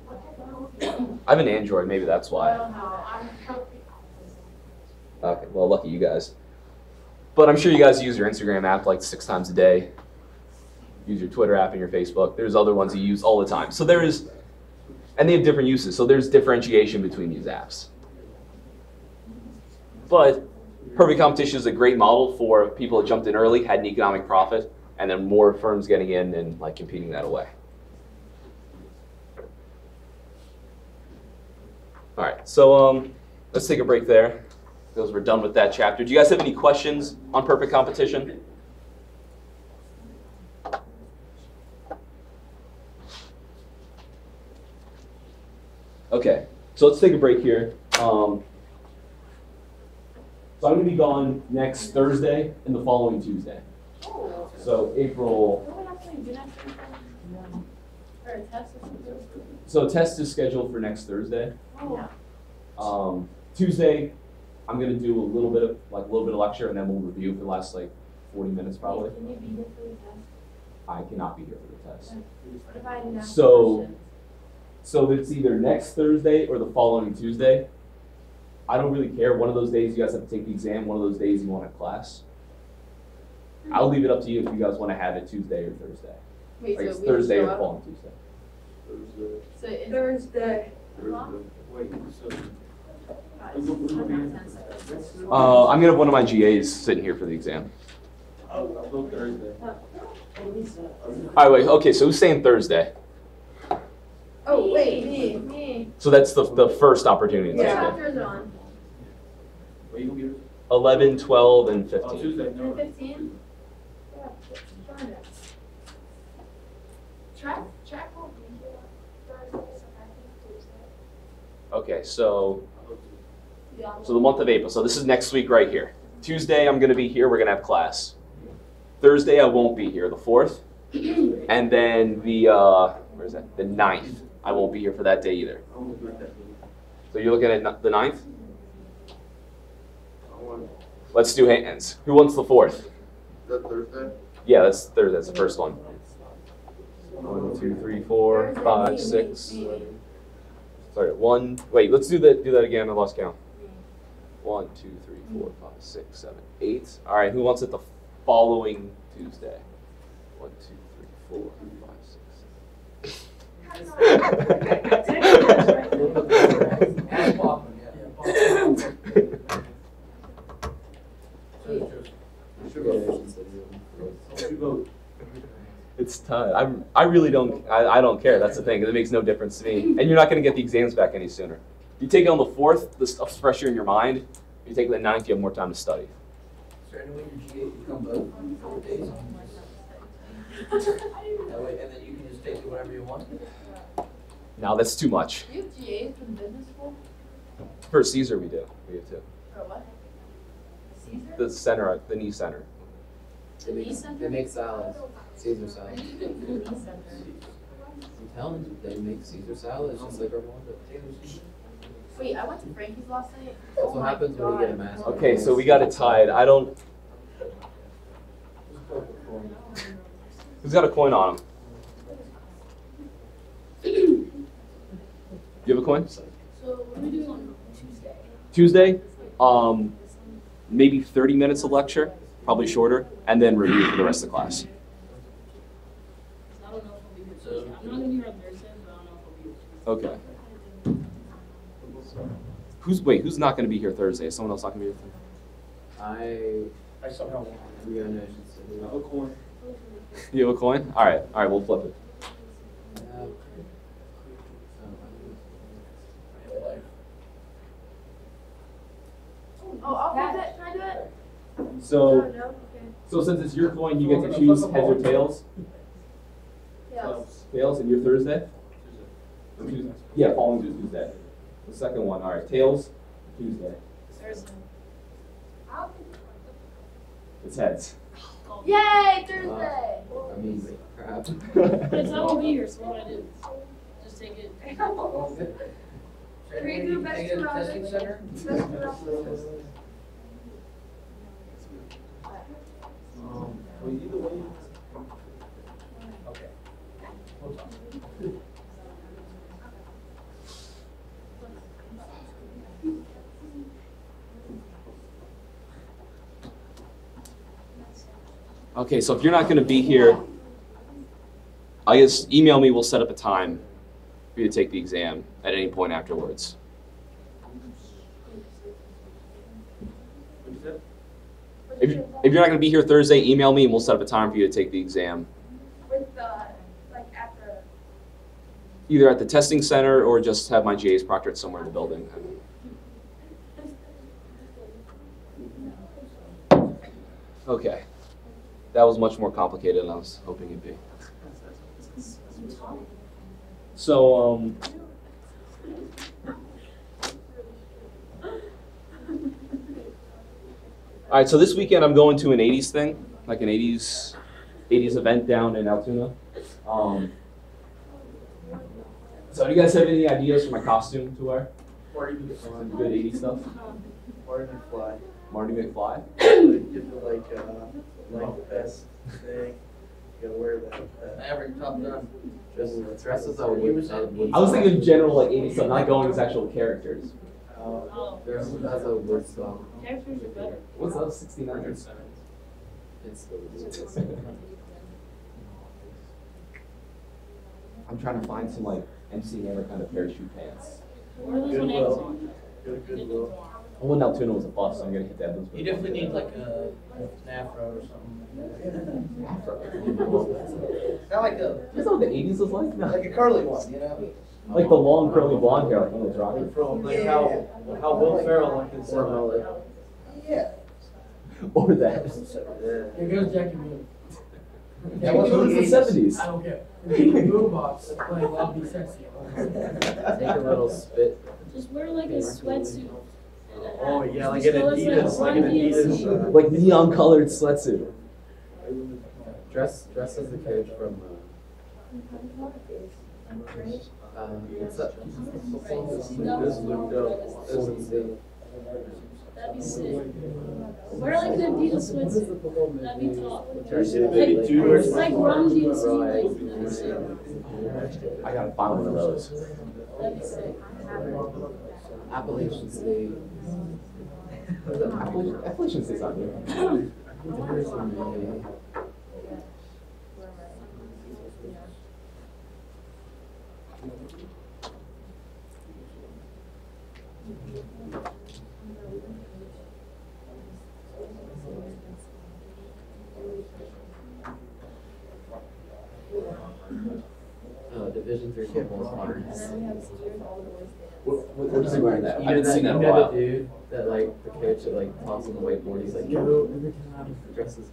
What the hell? I have an Android, maybe that's I why. don't know, I'm. Okay, well, lucky you guys. But I'm sure you guys use your Instagram app like six times a day. Use your Twitter app and your Facebook. There's other ones you use all the time. So there is, and they have different uses. So there's differentiation between these apps. But Perfect Competition is a great model for people that jumped in early, had an economic profit, and then more firms getting in and like competing that away. All right, so um, let's take a break there because we're done with that chapter. Do you guys have any questions on perfect competition? Okay, so let's take a break here. Um, so I'm going to be gone next Thursday and the following Tuesday. Oh. So April. Don't we have something to do next week? No. Or a test? So test is scheduled for next Thursday. Um, Tuesday, I'm going to do a little bit of like a little bit of lecture and then we'll review for the last like 40 minutes probably. Can you be here for the test? I cannot be here for the test. What if I So-? So it's either next Thursday or the following Tuesday. I don't really care. One of those days you guys have to take the exam. One of those days you want a class. I'll leave it up to you if you guys want to have it Tuesday or Thursday. Wait, Like so it's we Thursday show or up? following Tuesday. So it's Thursday. Wait, so, Uh, I'm gonna have one of my GAs sitting here for the exam. I'll, I'll go Thursday. All right, wait. Okay, so who's saying Thursday? Oh, wait, me. Me. So that's the the first opportunity. What Yeah. chapter is on? Where you gonna be? 11, 12, and Oh, 15. Tuesday, no. Fifteen? Yeah, darn it. Track, track won't be here Thursday, so I think Tuesday. Okay, so I'll go Tuesday. Yeah. So the month of April. So this is next week right here. Tuesday, I'm going to be here. We're going to have class. Thursday, I won't be here. The 4th. <clears throat> And then the, uh, where is that? The 9th. I won't be here for that day either. I won't make that day. So you're looking at the ninth? Let's do hands. Who wants the 4th? that Thursday? Yeah, that's Thursday. That's the first one. One, two, three, four, Thursday, five, me, six. me, me. Sorry, one. Wait, let's do that. Do that again. I lost count. One, two, three, four, five, six, seven, eight. All right. Who wants it the following Tuesday? One, two, three, four, five, six. Ask Bachman, yeah. You vote. It's tough. I'm. I really don't. I, I don't care. That's the thing. It makes no difference to me. And you're not going to get the exams back any sooner. You take it on the fourth. The stuff's fresher in your mind. You take it the ninth. You have more time to study. Is there any way your GA can come vote on four days? <laughs> That way, and then you can just take it whenever you want? Now that's too much. Do you have GAs from business school? For Caesar, we do. We have to. Or what? Caesar? The center, the knee center. They make, they make salads, uh, Caesar salads. I used to do Lee Center. I'm telling you, they make Caesar salads just like Armando. Wait, I went to Frankie's last night. That's Oh what my happens when you get a God. master. Okay, so we got it tied. I don't. Who's got a coin on him? You have a coin? So what are we doing on Tuesday? Tuesday, um, maybe 30 minutes of lecture, probably shorter, and then review for the rest of the class. I don't know if I'll be here Tuesday. I'm not gonna be here on Thursday, but I don't know if I'll be here Tuesday. Okay. Who's wait? Who's not going to be here Thursday? Is someone else not going to be here? I, I somehow, we got no, I have a coin. You have a coin? All right, all right, we'll flip it. Oh, I'll do it, can I do it? Oh, So, no, okay. so since it's your coin, you get to choose heads or tails. Yes. Um, tails, and your Thursday. Tuesday. Tuesday. Yeah, following Tuesday. The second one. All right, tails, Tuesday. Thursday. It's heads. Yay, Thursday! I mean, crap. But it's not gonna be here, so what I did, just take it. <laughs> Can we do best Take to rounds? testing center? Best two rounds. Um, well, either way. Okay. We'll talk. Okay, so if you're not going to be here, I guess email me. We'll set up a time for you to take the exam at any point afterwards. What'd you say? If, you, if you're not going to be here Thursday, email me and we'll set up a time for you to take the exam, With the, like, after, either at the testing center or just have my GAs proctored somewhere in the building. Okay, that was much more complicated than I was hoping it'd be. So, um, all right. So this weekend I'm going to an '80s thing, like an '80s '80s event down in Altoona. Um, so, do you guys have any ideas for my costume to wear? Marty Some McFly. good '80s stuff. Marty McFly. Marty McFly. Like, uh, like vest thing. You gotta wear that. Maverick Top Gun. Just Ooh, dresses that's up. was saying. I was thinking general like '80s stuff, not going as actual characters. uh, There's, that's a word song. characters are better. What's up, 69ers? It's the. I'm trying to find some like MC Hammer kind of parachute pants. Where are those on Goodwill. Amazon? Go to Goodwill. Well, in Altoona was a bus, so I'm gonna hit that. You definitely need like a an afro or something. Not like a, Is that what the '80s was like? No. like a curly one, you know? Like the long curly blonde hair, like one of those rockers. From like how, how Will Ferrell like his. Or mullet. Yeah. Or that. <laughs> Yeah. Here goes Jackie Moon. That It was was the '70s. I don't care. Boombox playing Love Be Sexy. Take a little spit. Just wear like a sweatsuit. and. Oh, yeah, like an Adidas, like an Adidas. uh, Like neon colored sweatsuit. Dress, dress as the character from, uh, what's that? This looked dope. OCC. That'd be sick. Wear like an Adidas sweatsuit. That'd be top. There's a big two It's like Run DMC, like, that'd be sick. I gotta find one of those. That'd be sick. Appalachian State. Appalachian Appalachian State's not here. <coughs> Division three football stars. What, what, what is he wearing that? I haven't that, seen that you in a know the while. dude that like the coach that like tossed on the whiteboard. He's like, yo, every time dresses.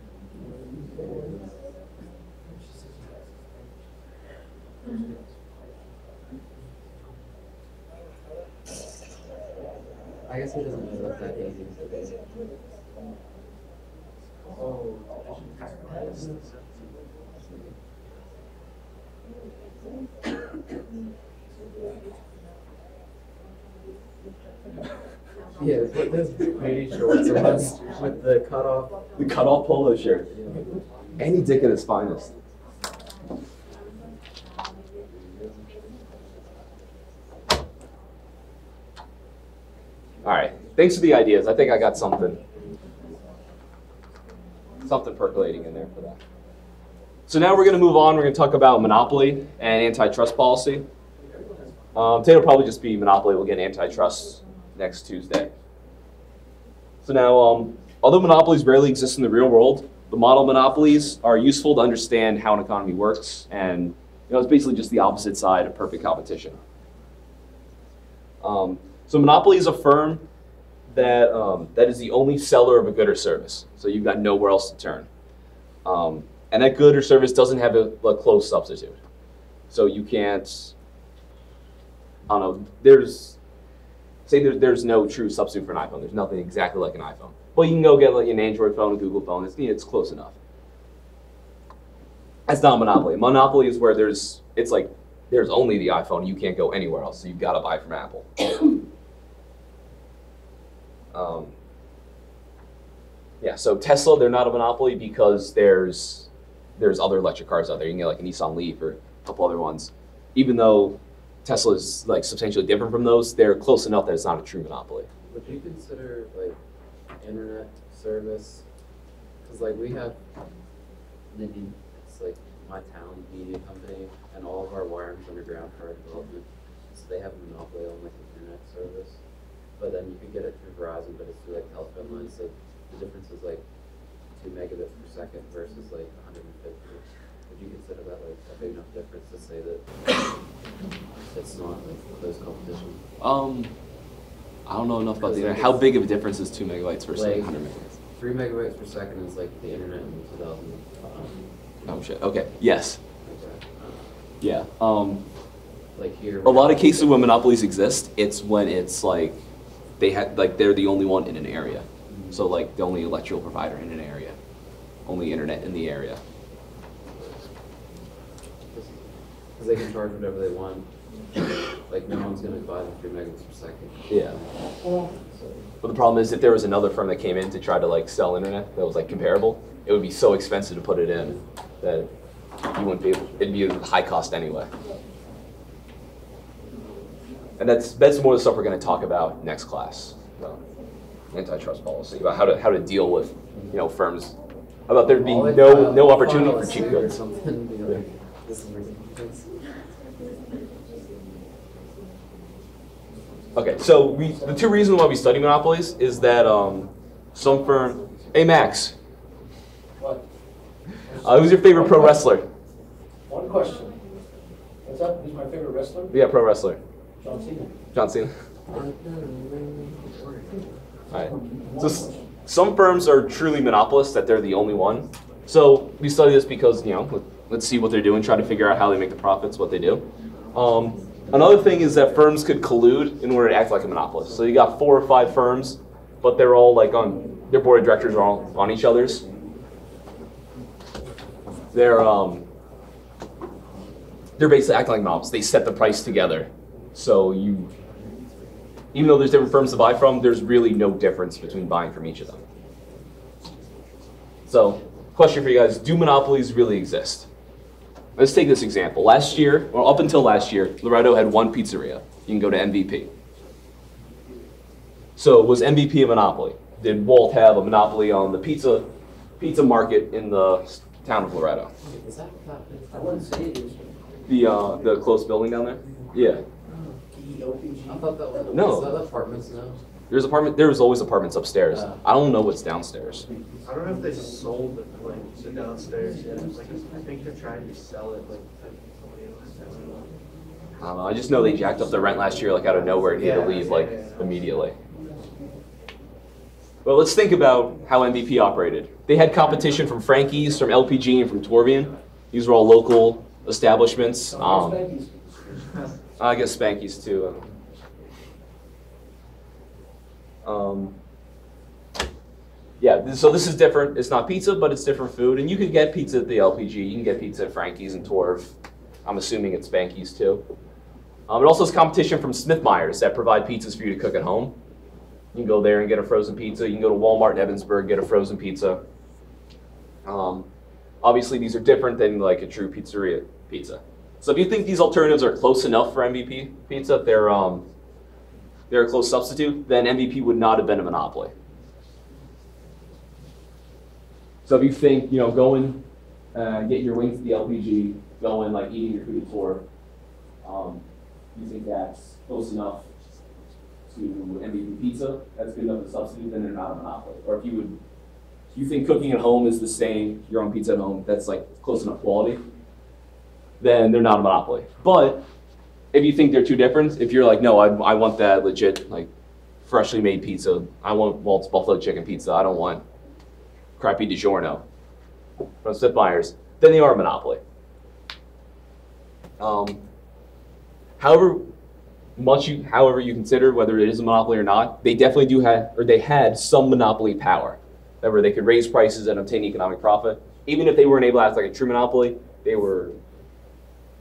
I guess he doesn't know that that easy to do. Yeah, put those booty shorts on with the cutoff. The cutoff polo shirt. Andy Dick at his finest. All right. Thanks for the ideas. I think I got something. Something percolating in there for that. So now we're going to move on. We're going to talk about monopoly and antitrust policy. Um, today will probably just be monopoly. We'll get antitrust next Tuesday. So now, um, although monopolies rarely exist in the real world, the model monopolies are useful to understand how an economy works, and you know, it's basically just the opposite side of perfect competition. Um, so monopoly is a firm that um, that is the only seller of a good or service. So you've got nowhere else to turn, um, and that good or service doesn't have a, a close substitute. So you can't. I don't know. There's say there, there's no true substitute for an iPhone. There's nothing exactly like an iPhone. Well, you can go get like an Android phone, a Google phone. It's, it's close enough. That's not a monopoly. Monopoly is where there's it's like there's only the iPhone. You can't go anywhere else. So you've got to buy from Apple. <coughs> um, yeah. So Tesla, they're not a monopoly because there's there's other electric cars out there. You can get like a Nissan Leaf or a couple other ones. Even though Tesla is like substantially different from those, they're close enough that it's not a true monopoly. Would you consider like internet service? Because like we have, it's like my town media company, and all of our wiring's underground for our development, so they have a monopoly on like internet service. But then you could get it through Verizon, but it's through like telephone lines. So the difference is like two megabits per second versus like 150. Would you consider that like a big enough difference to say that it's not like close competition? Um, I don't know enough about the internet. How big of a difference is two megabytes versus Like- 100 megabytes? Three megabytes per second is like the internet in 2000. Oh shit. Okay. Yes. Yeah. Um, Like here. a lot of cases when monopolies exist, it's when it's like they had like they're the only one in an area. So like the only electrical provider in an area, only internet in the area. Because they can charge whatever they want. Like no one's gonna buy the three megabits per second. Yeah. But the problem is if there was another firm that came in to try to like sell internet that was like comparable, it would be so expensive to put it in that you wouldn't be able, it'd be a high cost anyway. And that's that's more the stuff we're going to talk about next class. about antitrust policy, about how to how to deal with you know firms, about there being All no no opportunity for cheap goods. something, be <laughs> like, this is ridiculous. Okay, so we the two reasons why we study monopolies is that um, some firm. Hey Max, What? uh, who's your favorite pro wrestler? One question. What's up? Who's my favorite wrestler? Yeah, pro wrestler. John Cena. John Cena. Alright. So some firms are truly monopolists that they're the only one. So we study this because, you know, let- let's see what they're doing, try to figure out how they make the profits, what they do. Um, another thing is that firms could collude in order to act like a monopolist. So you got four or five firms, but they're all like on, their board of directors are all on each other's. They're, um, they're basically acting like monopolists. They set the price together. So you, even though there's different firms to buy from, there's really no difference between buying from each of them. So, question for you guys, do monopolies really exist? Let's take this example. Last year, or up until last year, Loretto had one pizzeria. You can go to MVP. So, was MVP a monopoly? Did Walt have a monopoly on the pizza pizza market in the town of Loretto? Is that, that, I wouldn't say it is. The uh, the close building down there? Yeah. I thought that was, No. is that apartments now? There's apartment. There was always apartments upstairs. Uh. I don't know what's downstairs. I don't know if they sold it, like, the downstairs yet, like, I think they're trying to sell it, like, to somebody else. I don't know. I don't know. I just know they jacked up the rent last year, like out of nowhere, and he had to Yeah, leave yeah, like yeah. immediately. Well, let's think about how MVP operated. They had competition from Frankie's, from LPG, and from Torvian. These were all local establishments. Um, <laughs> I guess Spanky's too. Um, yeah, so this is different. It's not pizza, but it's different food. And you can get pizza at the LPG. You can get pizza at Frankie's and Torv. I'm assuming it's Spanky's too. Um, it also has competition from Smith Myers that provide pizzas for you to cook at home. You can go there and get a frozen pizza. You can go to Walmart in Ebensburg, get a frozen pizza. Um, obviously, these are different than like a true pizzeria pizza. So if you think these alternatives are close enough for MVP pizza, they're um, they're a close substitute, then MVP would not have been a monopoly. So if you think, you know, going, uh, getting your wings at the LPG, going like eating your food tour, um, you think that's close enough to MVP pizza, that's good enough to substitute, then they're not a monopoly. Or if you would, you think cooking at home is the same, your own pizza at home, that's like close enough quality, then they're not a monopoly. But if you think they're too different, if you're like, no, I, I want that legit, like, freshly made pizza, I want Walt's Buffalo Chicken Pizza, I don't want crappy DiGiorno from Smith Myers, then they are a monopoly. Um, however much you, however you consider whether it is a monopoly or not, they definitely do have, or they had some monopoly power, where they could raise prices and obtain economic profit. Even if they weren't able to act like a true monopoly, they were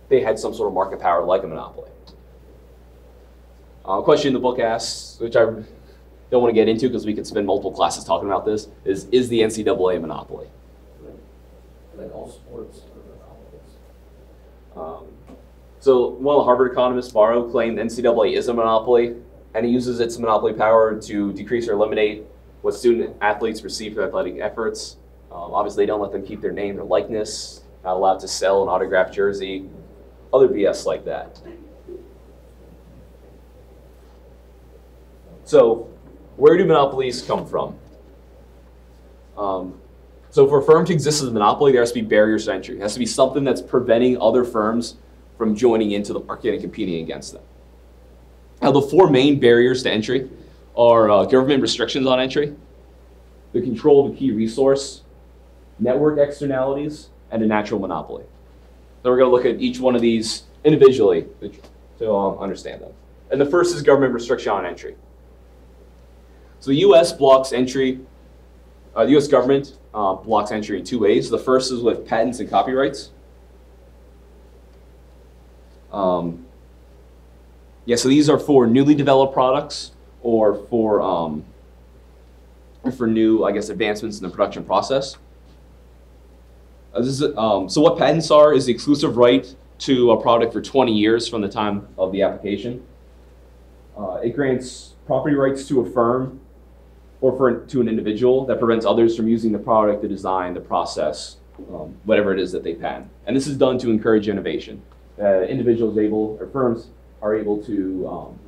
they had some sort of market power like a monopoly. Uh, a question the book asks, which I don't want to get into because we could spend multiple classes talking about this, is is the NCAA a monopoly? Like all sports are monopolies. Um, so one of the Harvard economists, Barro, claimed NCAA is a monopoly, and he uses its monopoly power to decrease or eliminate what student athletes receive for athletic efforts. Um, obviously, they don't let them keep their name or likeness, not allowed to sell an autographed jersey, other BS like that. So, where do monopolies come from? Um, so, for a firm to exist as a monopoly, there has to be barriers to entry. It has to be something that's preventing other firms from joining into the market and competing against them. Now, the four main barriers to entry are uh, government restrictions on entry, the control of a key resource, network externalities, and a natural monopoly. So, we're going to look at each one of these individually to um, understand them. And the first is government restriction on entry. So, the U.S. blocks entry, uh, the U.S. government uh, blocks entry in two ways. The first is with patents and copyrights. Um, yeah, so these are for newly developed products or for um, or for new, I guess, advancements in the production process. Uh, is, um, so what patents are is the exclusive right to a product for 20 years from the time of the application. Uh, it grants property rights to a firm or for to an individual that prevents others from using the product, the design, the process, um, whatever it is that they patent. And this is done to encourage innovation. Uh, individuals able or firms are able to um,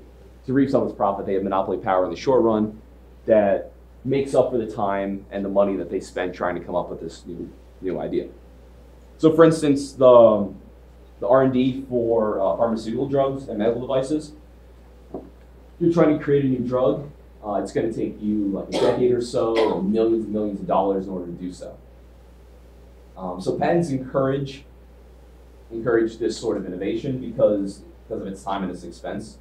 to reap some of this profit. They have monopoly power in the short run that makes up for the time and the money that they spend trying to come up with this new new idea. So, for instance, the the R and D for uh, pharmaceutical drugs and medical devices. You're trying to create a new drug. Uh, it's going to take you like a decade or so, and millions and millions of dollars in order to do so. Um, so patents encourage encourage this sort of innovation because because of its time and its expense.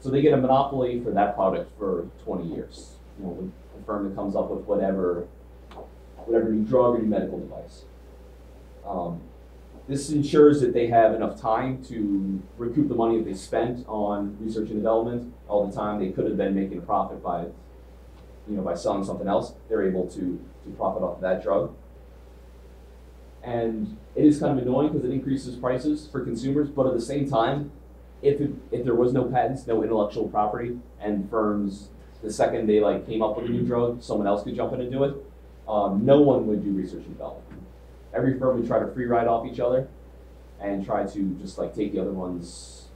So they get a monopoly for that product for 20 years. You know, a firm that comes up with whatever whatever new drug or new medical device. Um, this ensures that they have enough time to recoup the money that they spent on research and development. All the time they could have been making a profit by, you know, by selling something else. They're able to to profit off of that drug. And it is kind of annoying because it increases prices for consumers, but at the same time, if it, if there was no patents, no intellectual property, and firms the second they like came up with a new drug, someone else could jump in and do it. Um, no one would do research and development. Every firm would try to free ride off each other and try to just like take the other one's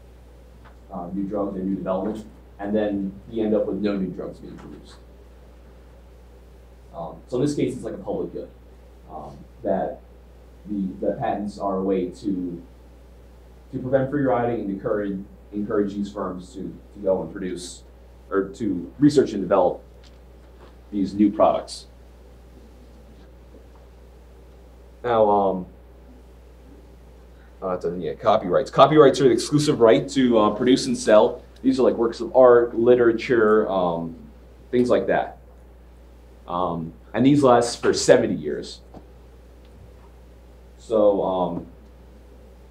uh, new drugs and new development, and then you end up with no new drugs being produced. Um, so in this case, it's like a public good um, that the, the patents are a way to to prevent free riding and encourage encourage these firms to, to go and produce or to research and develop these new products. Now, um, uh, yeah, copyrights. Copyrights are the exclusive right to uh, produce and sell. These are like works of art, literature, um, things like that. Um, and these last for 70 years. So, um,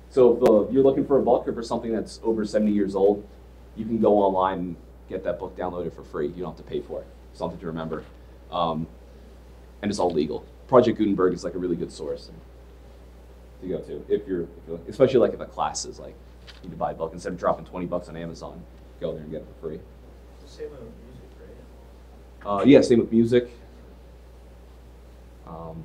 so if uh, you're looking for a book or for something that's over 70 years old, you can go online and get that book downloaded for free. You don't have to pay for it. Something to remember. Um, and it's all legal. Project Gutenberg is like a really good source to go to if you're, if you're especially like if a class is like you need to buy a book instead of dropping 20 bucks on Amazon, go there and get it for free. Same with music, right? Uh, yeah, same with music. Um,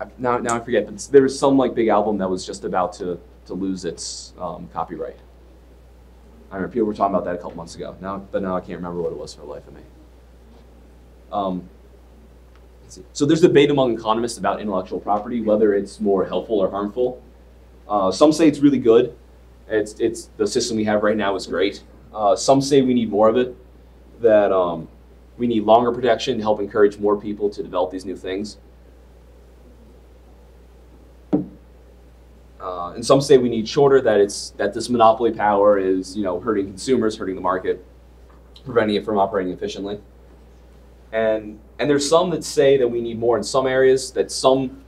I- now, now I forget, but there was some like big album that was just about to, to lose its um, copyright. I remember people were talking about that a couple months ago. Now, but now I can't remember what it was for the life of me. Um. So there's debate among economists about intellectual property, whether it's more helpful or harmful. Uh, some say it's really good. It's, it's the system we have right now is great. Uh, some say we need more of it. That um, we need longer protection to help encourage more people to develop these new things. Uh, and some say we need shorter. That it's that this monopoly power is you know hurting consumers, hurting the market, preventing it from operating efficiently. And and there's some that say that we need more in some areas. That some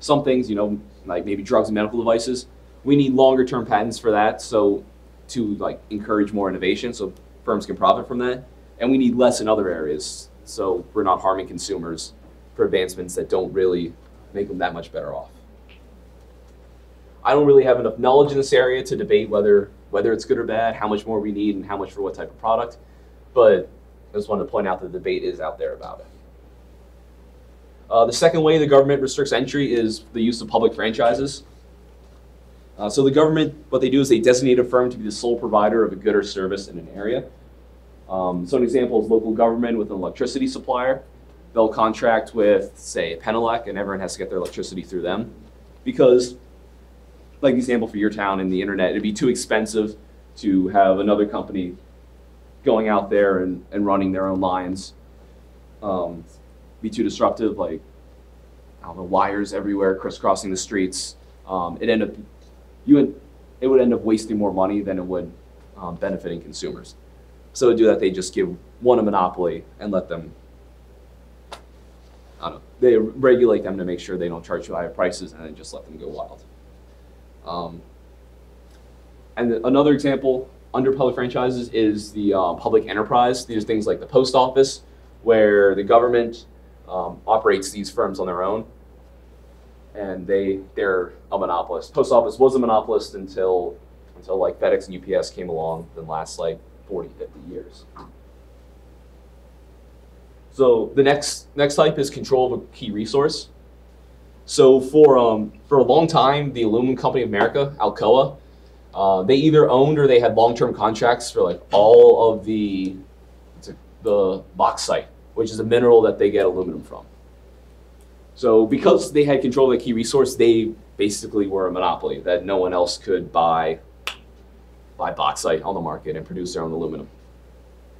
some things, you know, like maybe drugs and medical devices, we need longer term patents for that. So to like encourage more innovation, so firms can profit from that, and we need less in other areas, so we're not harming consumers for advancements that don't really make them that much better off. I don't really have enough knowledge in this area to debate whether whether it's good or bad, how much more we need, and how much for what type of product. But I just wanted to point out the debate is out there about it. Uh, the second way the government restricts entry is the use of public franchises. Uh, so the government, what they do is they designate a firm to be the sole provider of a good or service in an area. Um, so an example is local government with an electricity supplier. They'll contract with, say, Penelec, and everyone has to get their electricity through them because like the example for your town and the internet, it'd be too expensive to have another company going out there and, and running their own lines. Um, be too disruptive, like I don't wires everywhere crisscrossing the streets. Um, it end up you would, it would end up wasting more money than it would um, benefiting consumers. So to do that, they just give one a monopoly and let them. I don't know. They regulate them to make sure they don't charge you higher prices, and then just let them go wild. Um, and another example under public franchises is the uh, public enterprise. These are things like the post office, where the government um, operates these firms on their own, and they they're a monopolist. Post office was a monopolist until until like FedEx and UPS came along, then last like 40, 50 years. So the next next type is control of a key resource. So for um, for a long time, the aluminum company of America, Alcoa, uh, they either owned or they had long-term contracts for like all of the the bauxite, which is a mineral that they get aluminum from. So because they had control of the key resource, they basically were a monopoly that no one else could buy buy bauxite on the market and produce their own aluminum.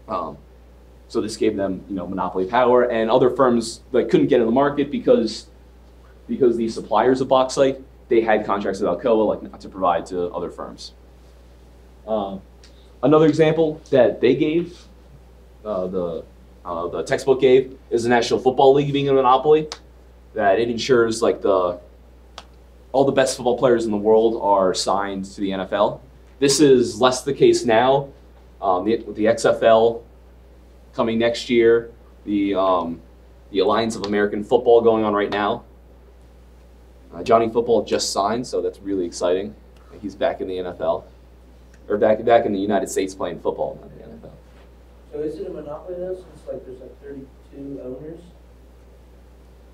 Um, so this gave them, you know, monopoly power, and other firms like couldn't get in the market because because these suppliers of bauxite they had contracts with Alcoa like not to provide to other firms. Um, another example that they gave, uh, the uh, the textbook gave, is the National Football League being a monopoly. That it ensures like the all the best football players in the world are signed to the NFL. This is less the case now. Um, the, with the XFL coming next year, the um, the Alliance of American Football going on right now. Uh, Johnny Football just signed, so that's really exciting. He's back in the NFL, or back back in the United States playing football, not the NFL. So is it a monopoly though, since like there's like thirty-two owners?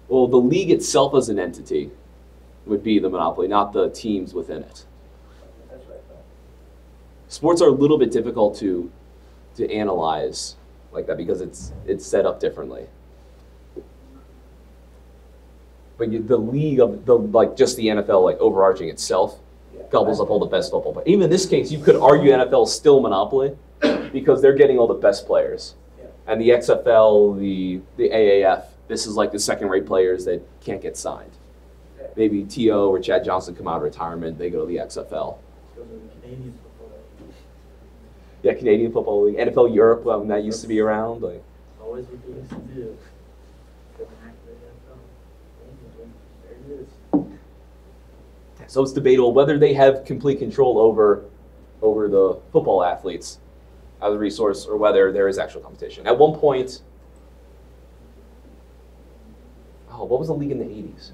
Well, the league itself as an entity would be the monopoly, not the teams within it. That's what I thought. Sports are a little bit difficult to to analyze like that because it's it's set up differently. But you, the league of the like just the NFL like overarching itself gobbles up all the best football. But even in this case, you could argue NFL is still monopoly because they're getting all the best players. And the XFL, the the AAF, this is like the second rate players that can't get signed. Maybe T.O. or Chad Johnson come out of retirement, they go to the XFL. Those are the Canadians before that. Yeah, Canadian Football League, NFL Europe, when that used to be around. Like, Always what they used to do. Go back to the NFL. There it is. So it's debatable whether they have complete control over over the football athletes as a resource or whether there is actual competition. At one point, oh, what was the league in the 80s?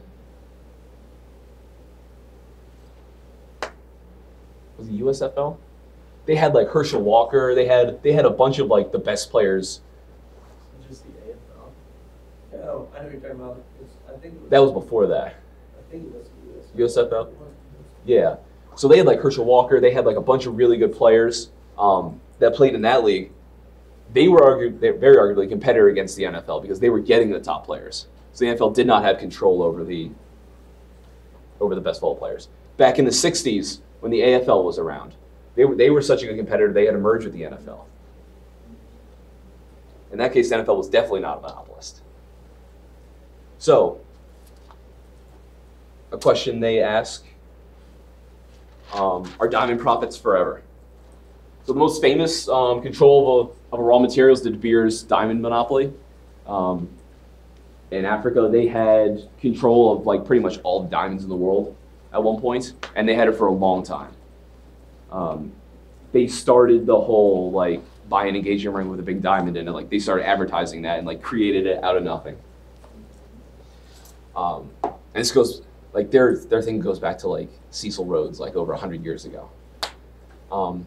Was it USFL? They had like Herschel Walker. They had they had a bunch of like the best players. Just the AFL. Oh, I know what you're talking about. I think was. That was before that. I think it was US. USFL? Yeah. So they had like Herschel Walker. They had like a bunch of really good players um, that played in that league. They were argu- they very arguably competitor against the NFL because they were getting the top players. So the NFL did not have control over the over the best football players. Back in the '60s, when the AFL was around, they were they were such a good competitor they had to merge with the NFL. In that case, the NFL was definitely not a monopolist. So, a question they ask um, are diamond profits forever? So the most famous um, control of a, of a raw material is the De Beers diamond monopoly. Um, in Africa, they had control of like pretty much all the diamonds in the world at one point, and they had it for a long time. Um, they started the whole like buy an engagement ring with a big diamond in it. Like they started advertising that and like created it out of nothing. Um, and this goes like their their thing goes back to like Cecil Rhodes, like over hundred years ago. Um,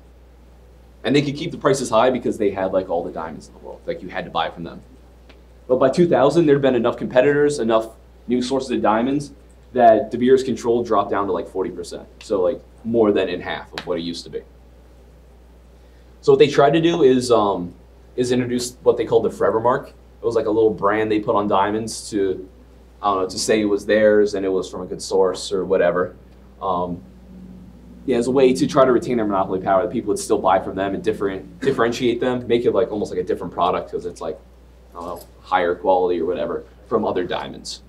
and they could keep the prices high because they had like all the diamonds in the world. Like you had to buy from them. But by 2000, there'd been enough competitors, enough new sources of diamonds that De Beers control dropped down to like 40%. So like more than in half of what it used to be. So what they tried to do is um, is introduce what they called the Forevermark. It was like a little brand they put on diamonds to I don't know to say it was theirs and it was from a good source or whatever. Um, yeah, as a way to try to retain their monopoly power, that people would still buy from them and different differentiate them, make it like almost like a different product because it's like know higher quality or whatever from other diamonds.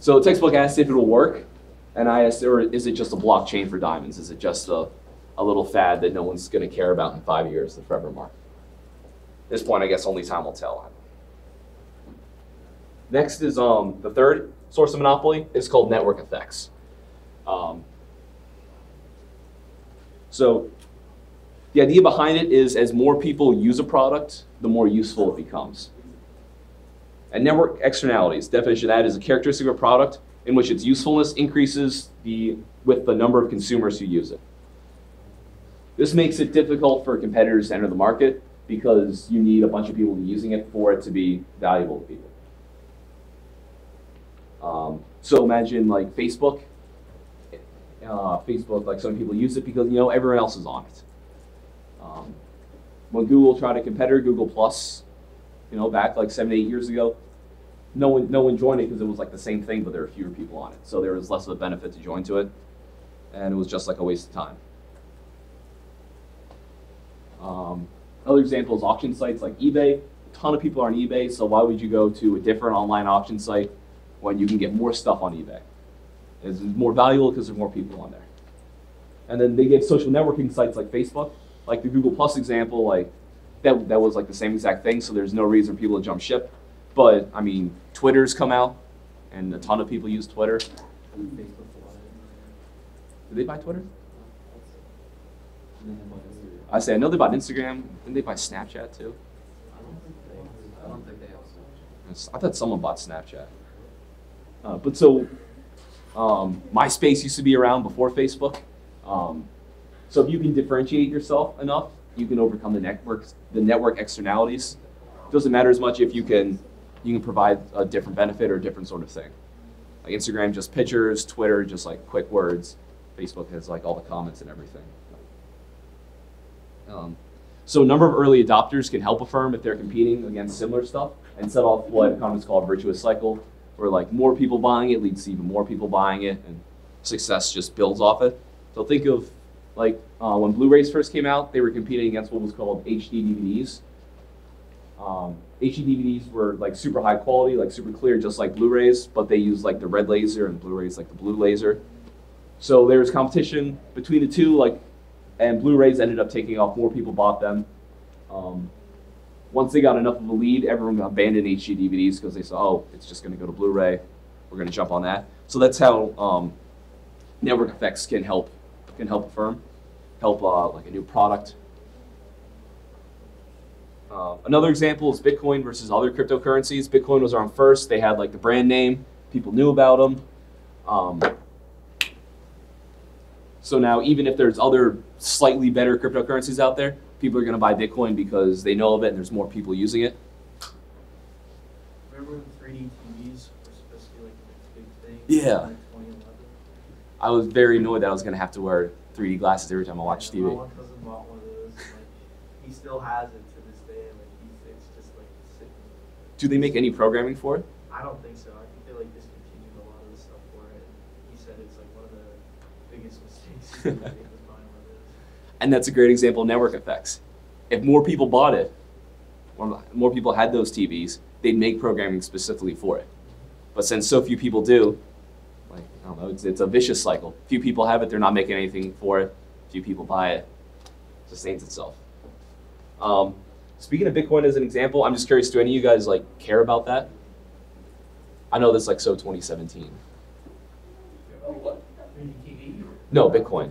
So textbook asked if it will work, and I asked, or is it just a blockchain for diamonds? Is it just a, a little fad that no one's going to care about in five years, the Forevermark? At this point, I guess only time will tell. Next is um, the third source of monopoly. It's called network effects. Um, so the idea behind it is as more people use a product, the more useful it becomes. And network externalities, definition of that is a characteristic of a product in which its usefulness increases the, with the number of consumers who use it. This makes it difficult for competitors to enter the market because you need a bunch of people using it for it to be valuable to people. Um, so imagine like Facebook. Uh, Facebook, like some people use it because you know everyone else is on it. Um, when Google tried a competitor, Google Plus, you know, back like seven, eight years ago, no one, no one joined it because it was like the same thing, but there were fewer people on it. So there was less of a benefit to join to it, and it was just like a waste of time. Um, another example is auction sites like eBay. A ton of people are on eBay, so why would you go to a different online auction site when you can get more stuff on eBay? It's more valuable because there's more people on there. And then they get social networking sites like Facebook, like the Google Plus example, like that, that was like the same exact thing, so there's no reason for people to jump ship. But I mean, Twitter's come out, and a ton of people use Twitter. Did they buy Twitter? I say I know they bought Instagram. Didn't they buy Snapchat too? I don't think they have Snapchat. It's- I thought someone bought Snapchat. Uh, but so, um, MySpace used to be around before Facebook. Um, so if you can differentiate yourself enough, you can overcome the networks, the network externalities. It Doesn't matter as much if you can, you can provide a different benefit or a different sort of thing. Like Instagram, just pictures. Twitter, just like quick words. Facebook has like all the comments and everything. Um, so a number of early adopters can help a firm if they're competing against similar stuff and set off what economists call a virtuous cycle, where like more people buying it leads to even more people buying it, and success just builds off it. So think of like uh, when Blu-rays first came out, they were competing against what was called HD DVDs. Um, HD DVDs were like super high quality, like super clear, just like Blu-rays, but they used like the red laser and Blu-rays like the blue laser. So there was competition between the two, like, and Blu-rays ended up taking off. More people bought them. Um, once they got enough of a lead, everyone abandoned HD DVDs because they saw, oh, it's just going to go to Blu-ray. We're going to jump on that. So that's how um, network effects can help can help a firm, help uh, like a new product. Uh, another example is Bitcoin versus other cryptocurrencies. Bitcoin was around first. They had like the brand name. People knew about them. Um, so now, even if there's other slightly better cryptocurrencies out there, people are going to buy Bitcoin because they know of it and there's more people using it. Remember when 3D TVs were supposed to be like the big thing? Yeah. Like I was very annoyed that I was going to have to wear 3D glasses every time I watched TV. one cousin bought one of those. Like, he still has it to this day. Like he's, it's just like sitting. Do they make any programming for it? I don't think so. I think they like discontinued a lot of the stuff for it. He said it's like one of the biggest mistakes <laughs> he ever made was buying one of those. And that's a great example of network effects. If more people bought it, or more people had those TVs, they'd make programming specifically for it. But since so few people do, like I don't know, it's, it's a vicious cycle. Few people have it, they're not making anything for it. Few people buy it, it sustains itself. Um, speaking of Bitcoin as an example, I'm just curious, do any of you guys like care about that? I know this like so 2017. Oh, what? Community TV? No, Bitcoin.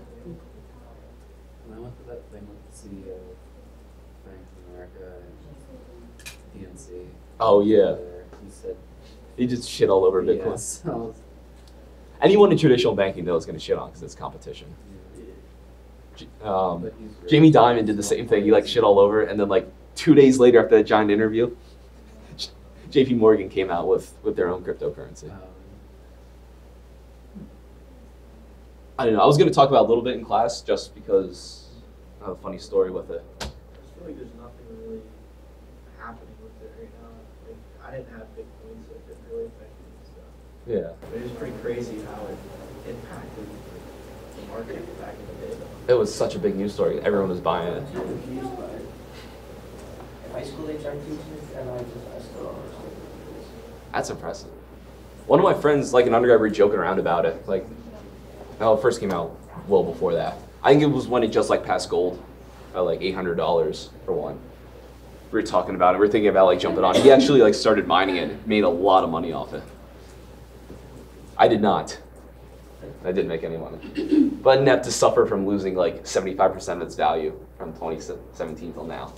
When I went to that thing with the CEO of Bank of America and PNC. Oh yeah, He said. he just shit all over Bitcoin. Yeah, so, <laughs> Anyone in traditional banking though is going to shit on because it's competition. Um, really- Jamie Dimon did the same thing. He like shit all over, and then like two days later after that giant interview, J.P. Morgan came out with with their own cryptocurrency. I don't know. I was going to talk about it a little bit in class just because I have a funny story with it. I just feel like there's nothing really happening with it right now. Like, I didn't have Bitcoin, so it didn't really affect me and stuff. Yeah. It was pretty crazy how it impacted the market back in the day though. It was such a big news story. Everyone was buying it. I'm confused by it. In high school, they tried teaching it, and I just, I still don't understand what it is. That's impressive. One of my friends, like an undergrad, were joking around about it. Like, well, it first came out well before that. I think it was when it just like passed gold at like eight hundred dollars for one. We were talking about it. We were thinking about like jumping on. He actually like started mining it, made a lot of money off it. I did not. I didn't make any money, but enough to suffer from losing like seventy-five percent of its value from 2017 till now.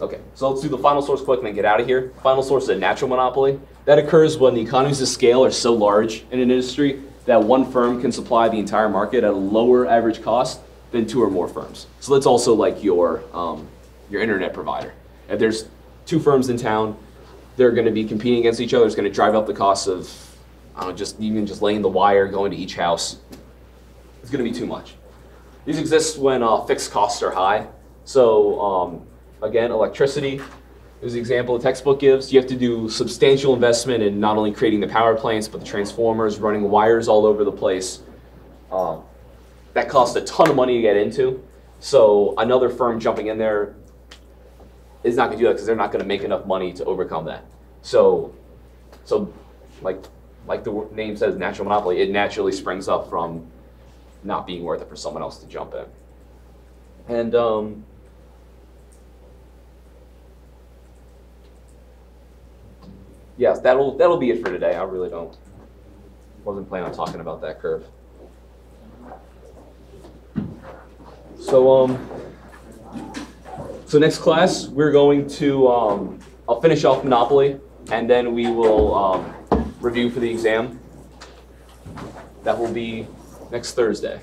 Okay, so let's do the final source quick and then get out of here. Final source is a natural monopoly. That occurs when the economies of scale are so large in an industry that one firm can supply the entire market at a lower average cost than two or more firms. So that's also like your, um, your internet provider. If there's two firms in town, they're going to be competing against each other. It's going to drive up the cost of, I don't know, just even just laying the wire, going to each house. It's going to be too much. These exist when uh, fixed costs are high. So um, again, electricity is the example the textbook gives. You have to do substantial investment in not only creating the power plants, but the transformers, running wires all over the place. Um, that costs a ton of money to get into. So another firm jumping in there is not going to do that because they're not going to make enough money to overcome that. So, so like like the name says, natural monopoly, it naturally springs up from not being worth it for someone else to jump in. And um, yes, that'll that'll be it for today. I really don't wasn't planning on talking about that curve. So um, so next class we're going to um, I'll finish off Monopoly and then we will um, review for the exam. That will be next Thursday.